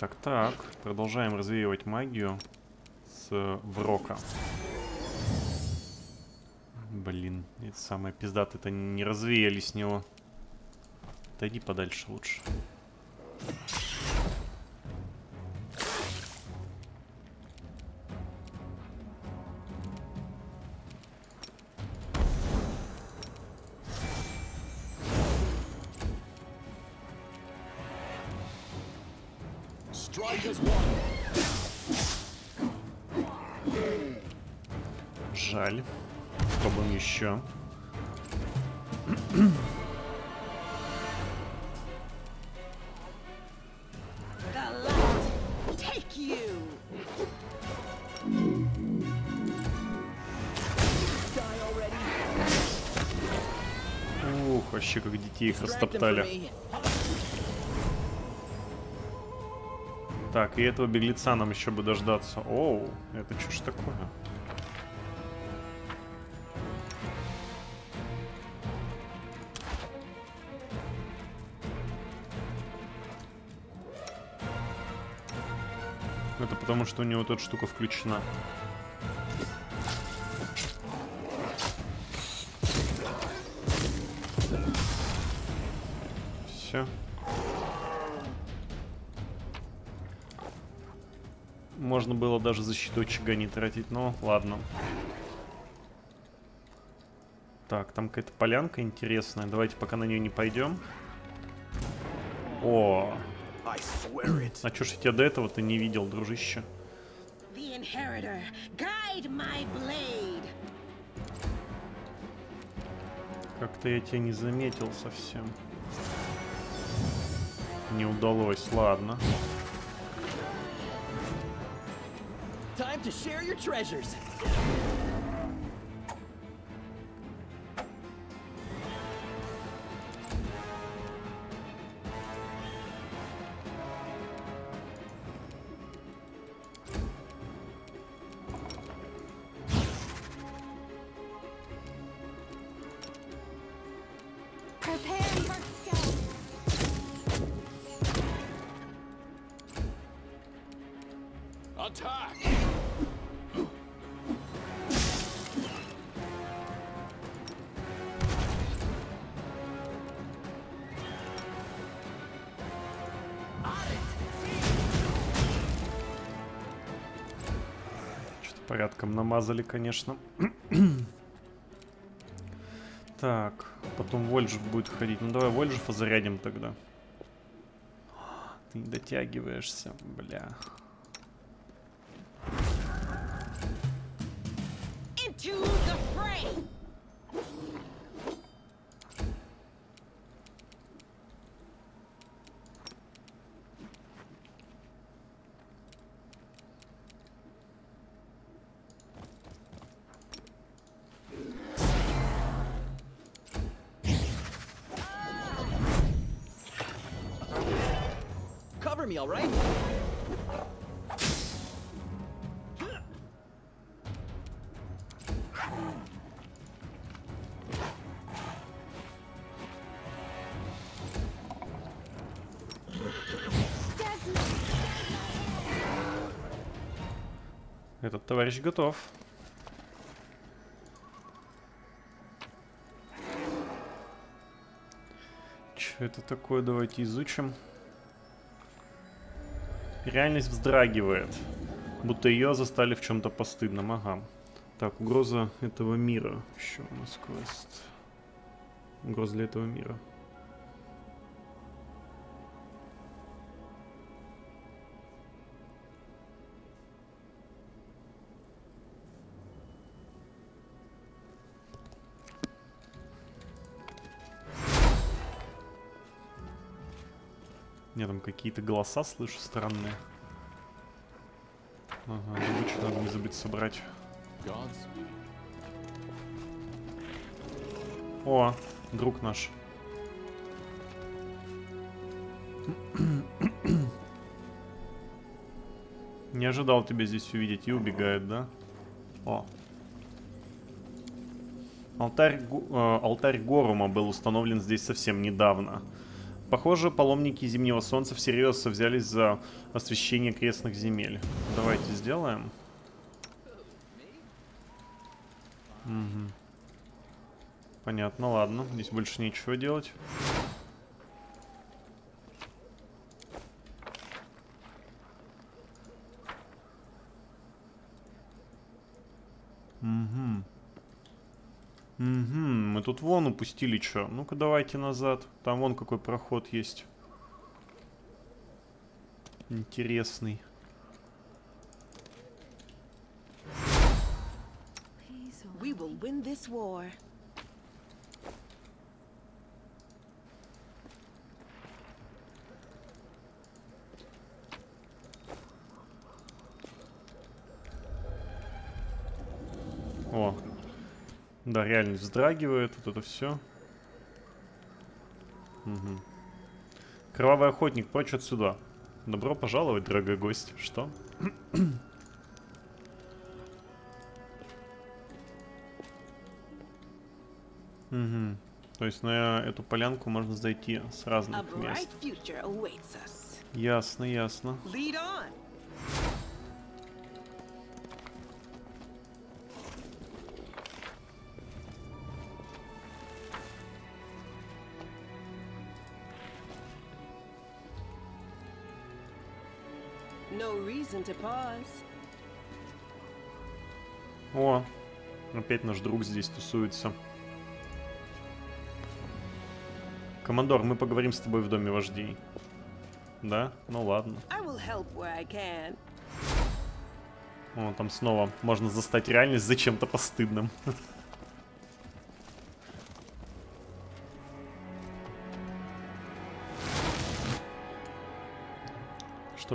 Так, так. Продолжаем развеивать магию с Врока. Блин, это самое пиздатое, это не развеяли с него. Отойди подальше лучше. Детей их растоптали. Так, и этого беглеца нам еще бы дождаться. Оу, это что ж такое? Это потому, что у него тут штука включена. Даже защиту очага не тратить, но ладно. Так, там какая-то полянка интересная. Давайте пока на нее не пойдем. О, а чё ж я тебя до этого-то не видел, дружище? Как-то я тебя не заметил совсем. Не удалось, ладно. Time to share your treasures. Порядком намазали, конечно. Так, потом Вольжев будет ходить. Ну давай Вольжефа зарядим тогда. Ты не дотягиваешься, бля. Товарищ готов. Что это такое? Давайте изучим. Реальность вздрагивает. Будто ее застали в чем-то постыдном. Ага. Так, угроза этого мира. Еще у нас квест. Угроза для этого мира. Какие-то голоса слышу странные. Ага, добычу надо не забыть собрать. О, друг наш. Не ожидал тебя здесь увидеть и убегает, да? О. Алтарь, э, алтарь Горума был установлен здесь совсем недавно. Похоже, паломники Зимнего Солнца всерьез взялись за освещение крестных земель. Давайте сделаем. Мгм. Понятно, ладно. Здесь больше нечего делать. Угу. Угу, мы тут вон упустили что. Ну-ка давайте назад. Там вон какой проход есть. Интересный. We will win this war. Да, реально вздрагивает вот это все. Угу. Кровавый охотник, прочь отсюда. Добро пожаловать, дорогой гость. Что? Угу. То есть на эту полянку можно зайти с разных мест. Ясно, ясно. О, опять наш друг здесь тусуется. Командор, мы поговорим с тобой в доме вождей. Да? Ну ладно. О, там снова можно застать реальность за чем-то постыдным.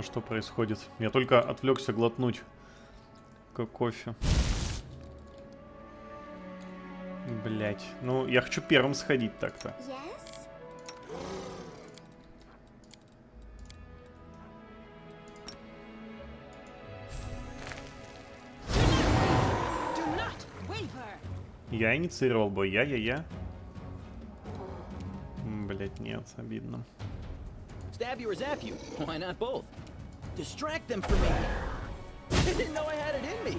Что, что происходит? Я только отвлекся глотнуть как кофе. Блять. Ну, я хочу первым сходить так-то. Yes? Я инициировал бой, я-я-я. Блять, нет, обидно. Stab you or zap you? Why not both? Distract them from me. I didn't know I had it in me.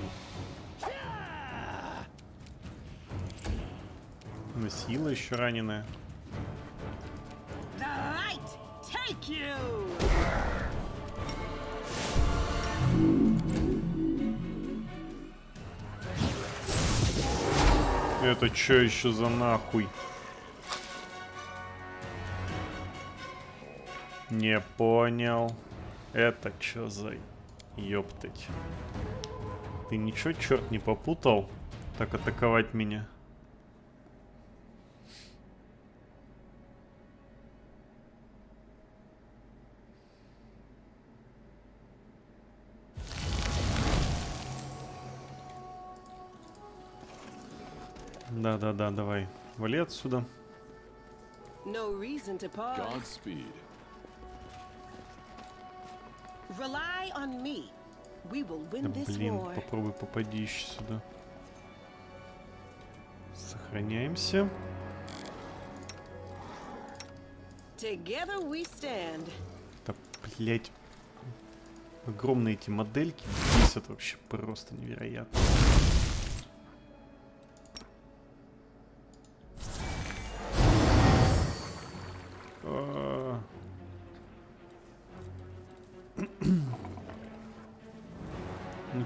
Ah! Ну, сила еще раненая. The light take you. Это что еще за нахуй? Не понял. Это что за ёптать? Ты ничего, черт, не попутал? Так атаковать меня? Да-да-да, давай. Вали отсюда. No reason to pause. Godspeed. Rely on me. We will Да, win this блин, war. попробуй попади еще сюда. Сохраняемся. Together we stand. Да, блять. Огромные эти модельки бесят вообще просто невероятно.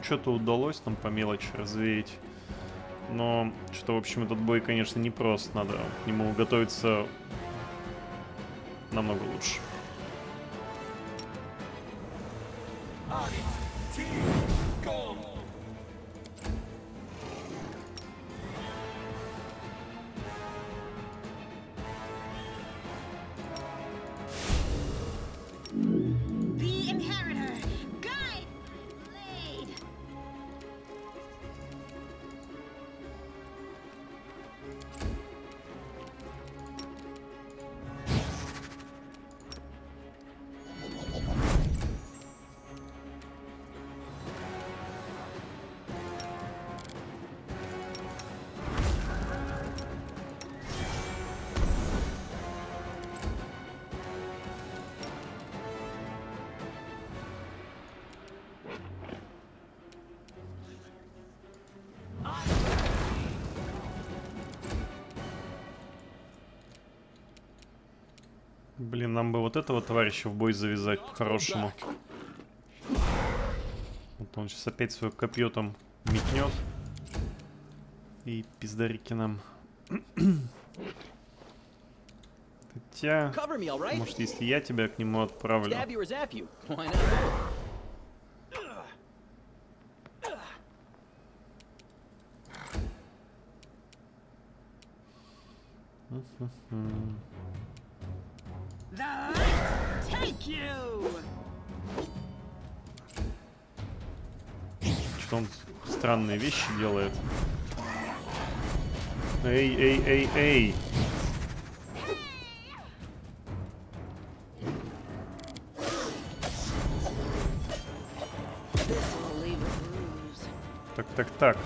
Что-то удалось нам по мелочи развеять. Но что, в общем, этот бой, конечно, непрост. Надо к нему готовиться намного лучше. Блин, нам бы вот этого товарища в бой завязать по-хорошему. Вот он сейчас опять свое копье там метнет. И пиздарики нам. Хотя, может, если я тебя к нему отправлю. Stab Что он странные вещи делает. Эй, эй, эй, эй. Так, так, так.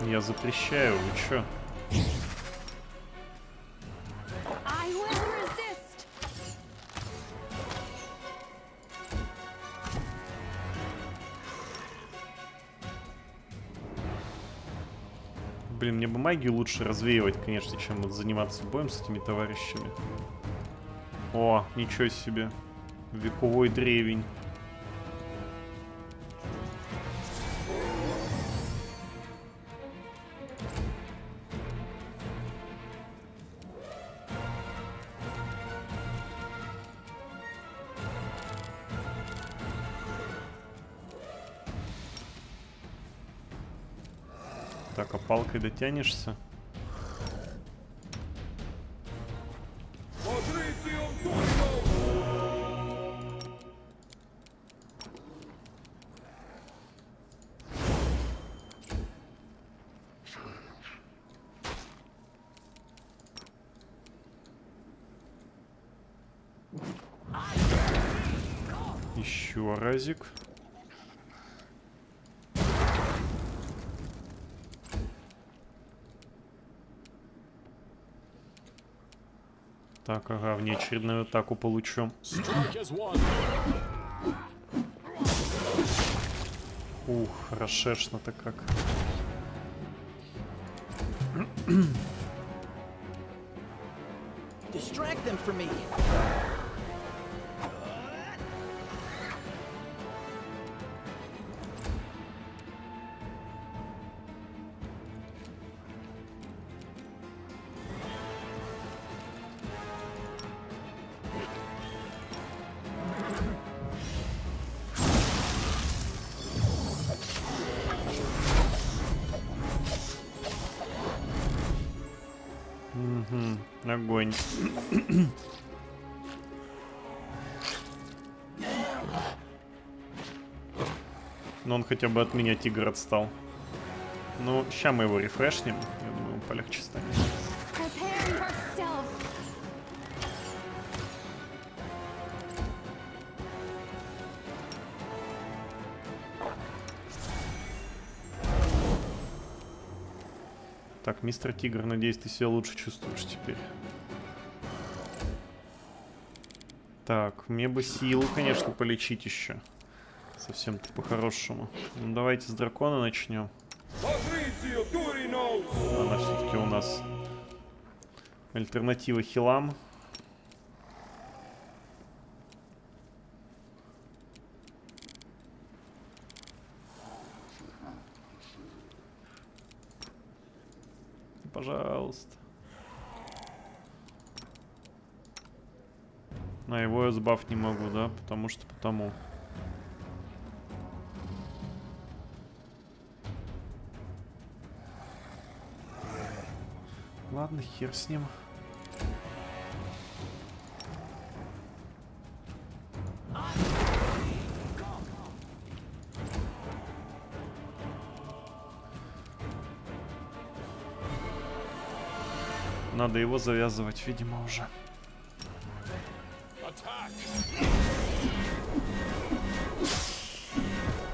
Я запрещаю, вы чё? Магию лучше развеивать, конечно, чем вот заниматься боем с этими товарищами. О, ничего себе. Вековой древень. Дотянешься? Так, ага, внеочередную атаку получу. Ух, расшешно-то как. Distract them from me. хотя бы от меня тигр отстал. Ну, ща мы его рефрешнем. Я думаю, полегче станет. Так, мистер Тигр, надеюсь, ты себя лучше чувствуешь теперь. Так, мне бы силу, конечно, полечить еще. Совсем-то по-хорошему. Ну, давайте с дракона начнем. Она все-таки у нас альтернатива хилам. Пожалуйста. На его я сбав не могу, да? Потому что потому. Ладно, хер с ним. Надо его завязывать, видимо, уже.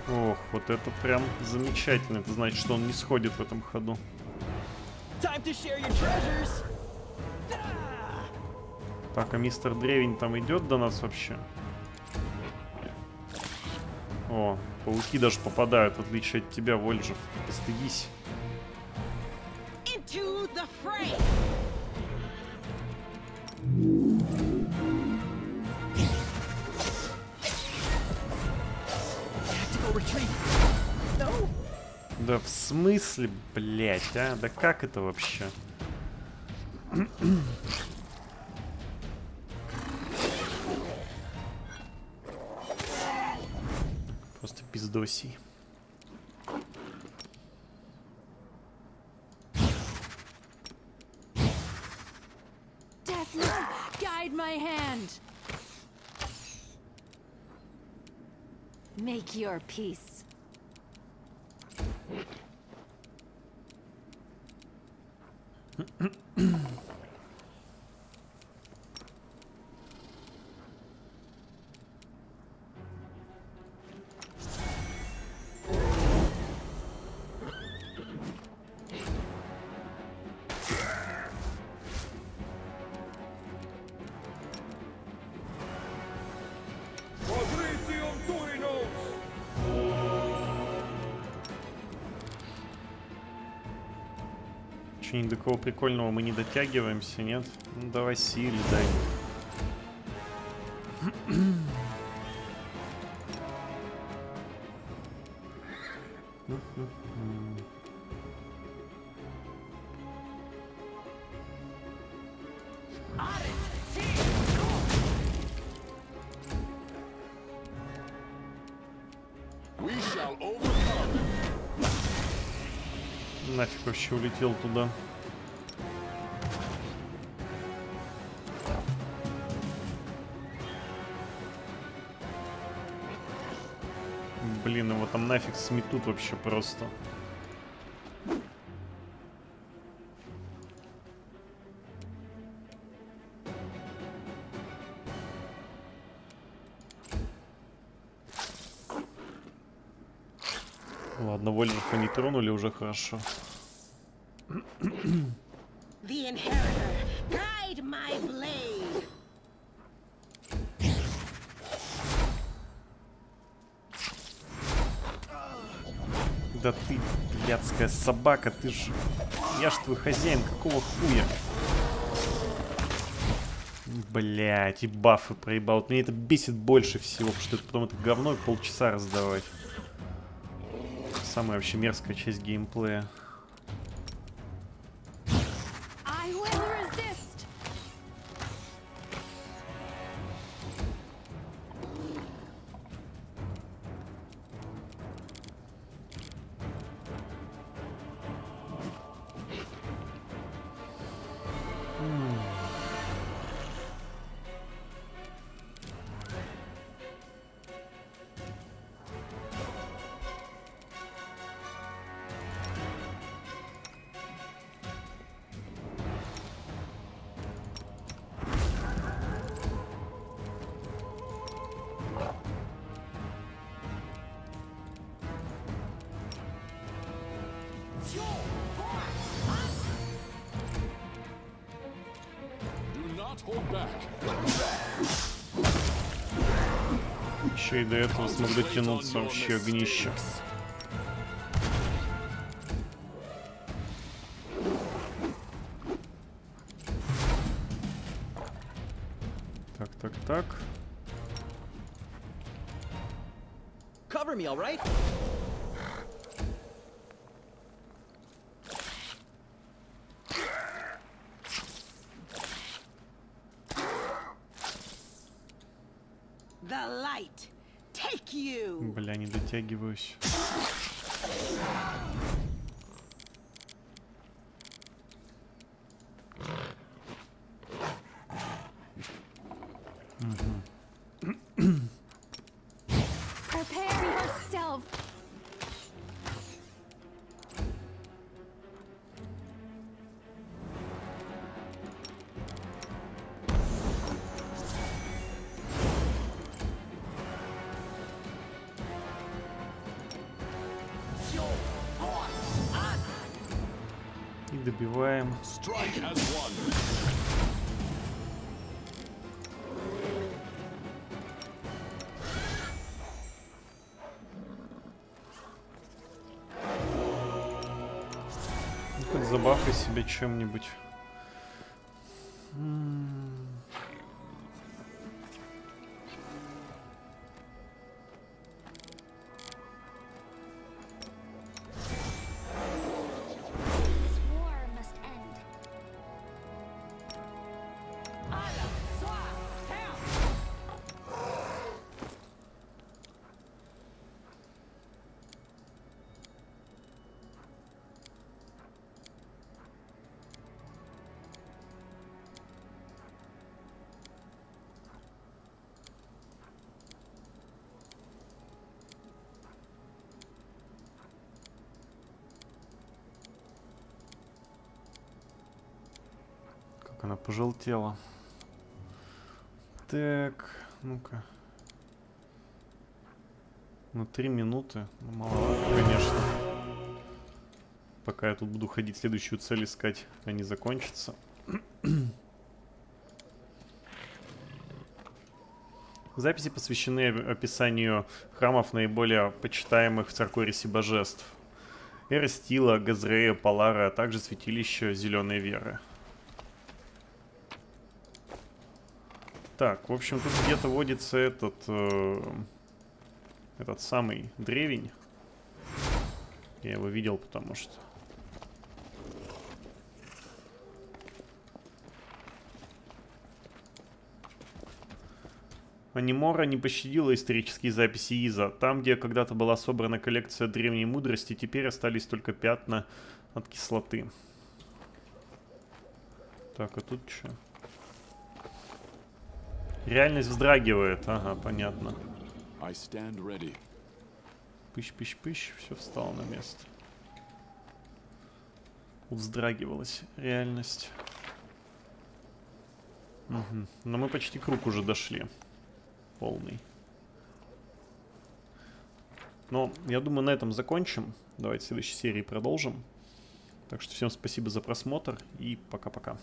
Ох, вот это прям замечательно. Это значит, что он не сходит в этом ходу. Так, а мистер Древень там идет до нас вообще? О, пауки даже попадают, в отличие от тебя, Вольжев. Постыдись. В смысле, блять, а? Да как это вообще? Просто пиздосий. Make your peace. Че, ни до кого прикольного мы не дотягиваемся, нет? Ну давай силе дай. Вообще улетел туда. Блин, его там нафиг сметут вообще просто. Ладно, Вольверха не тронули, уже хорошо. Да ты, блядская собака, ты ж... Я ж твой хозяин, какого хуя? Блять, и бафы проебал. Меня это бесит больше всего, потому что это потом это говно полчаса раздавать. Самая вообще мерзкая часть геймплея. Смог дотянуться вообще огнище. Бля, не One. Ну, хоть забавкай себя чем-нибудь. Пожелтела. Так, ну-ка. Ну, три минуты. Ну, маловато, конечно. Пока я тут буду ходить следующую цель искать, они закончатся. Записи посвящены описанию храмов наиболее почитаемых в Царкорисе божеств. Эрстила, Газрея, Палара, а также святилище Зеленой Веры. Так, в общем, тут где-то водится этот... э, этот самый древень. Я его видел, потому что... Анимора не пощадила исторические записи Иза. Там, где когда-то была собрана коллекция древней мудрости, теперь остались только пятна от кислоты. Так, а тут что? Реальность вздрагивает. Ага, понятно. Пыщ-пыщ-пыщ, все встало на место. Вздрагивалась реальность. Мгм. Но мы почти круг уже дошли. Полный. Но я думаю, на этом закончим. Давайте в следующей серии продолжим. Так что всем спасибо за просмотр и пока-пока.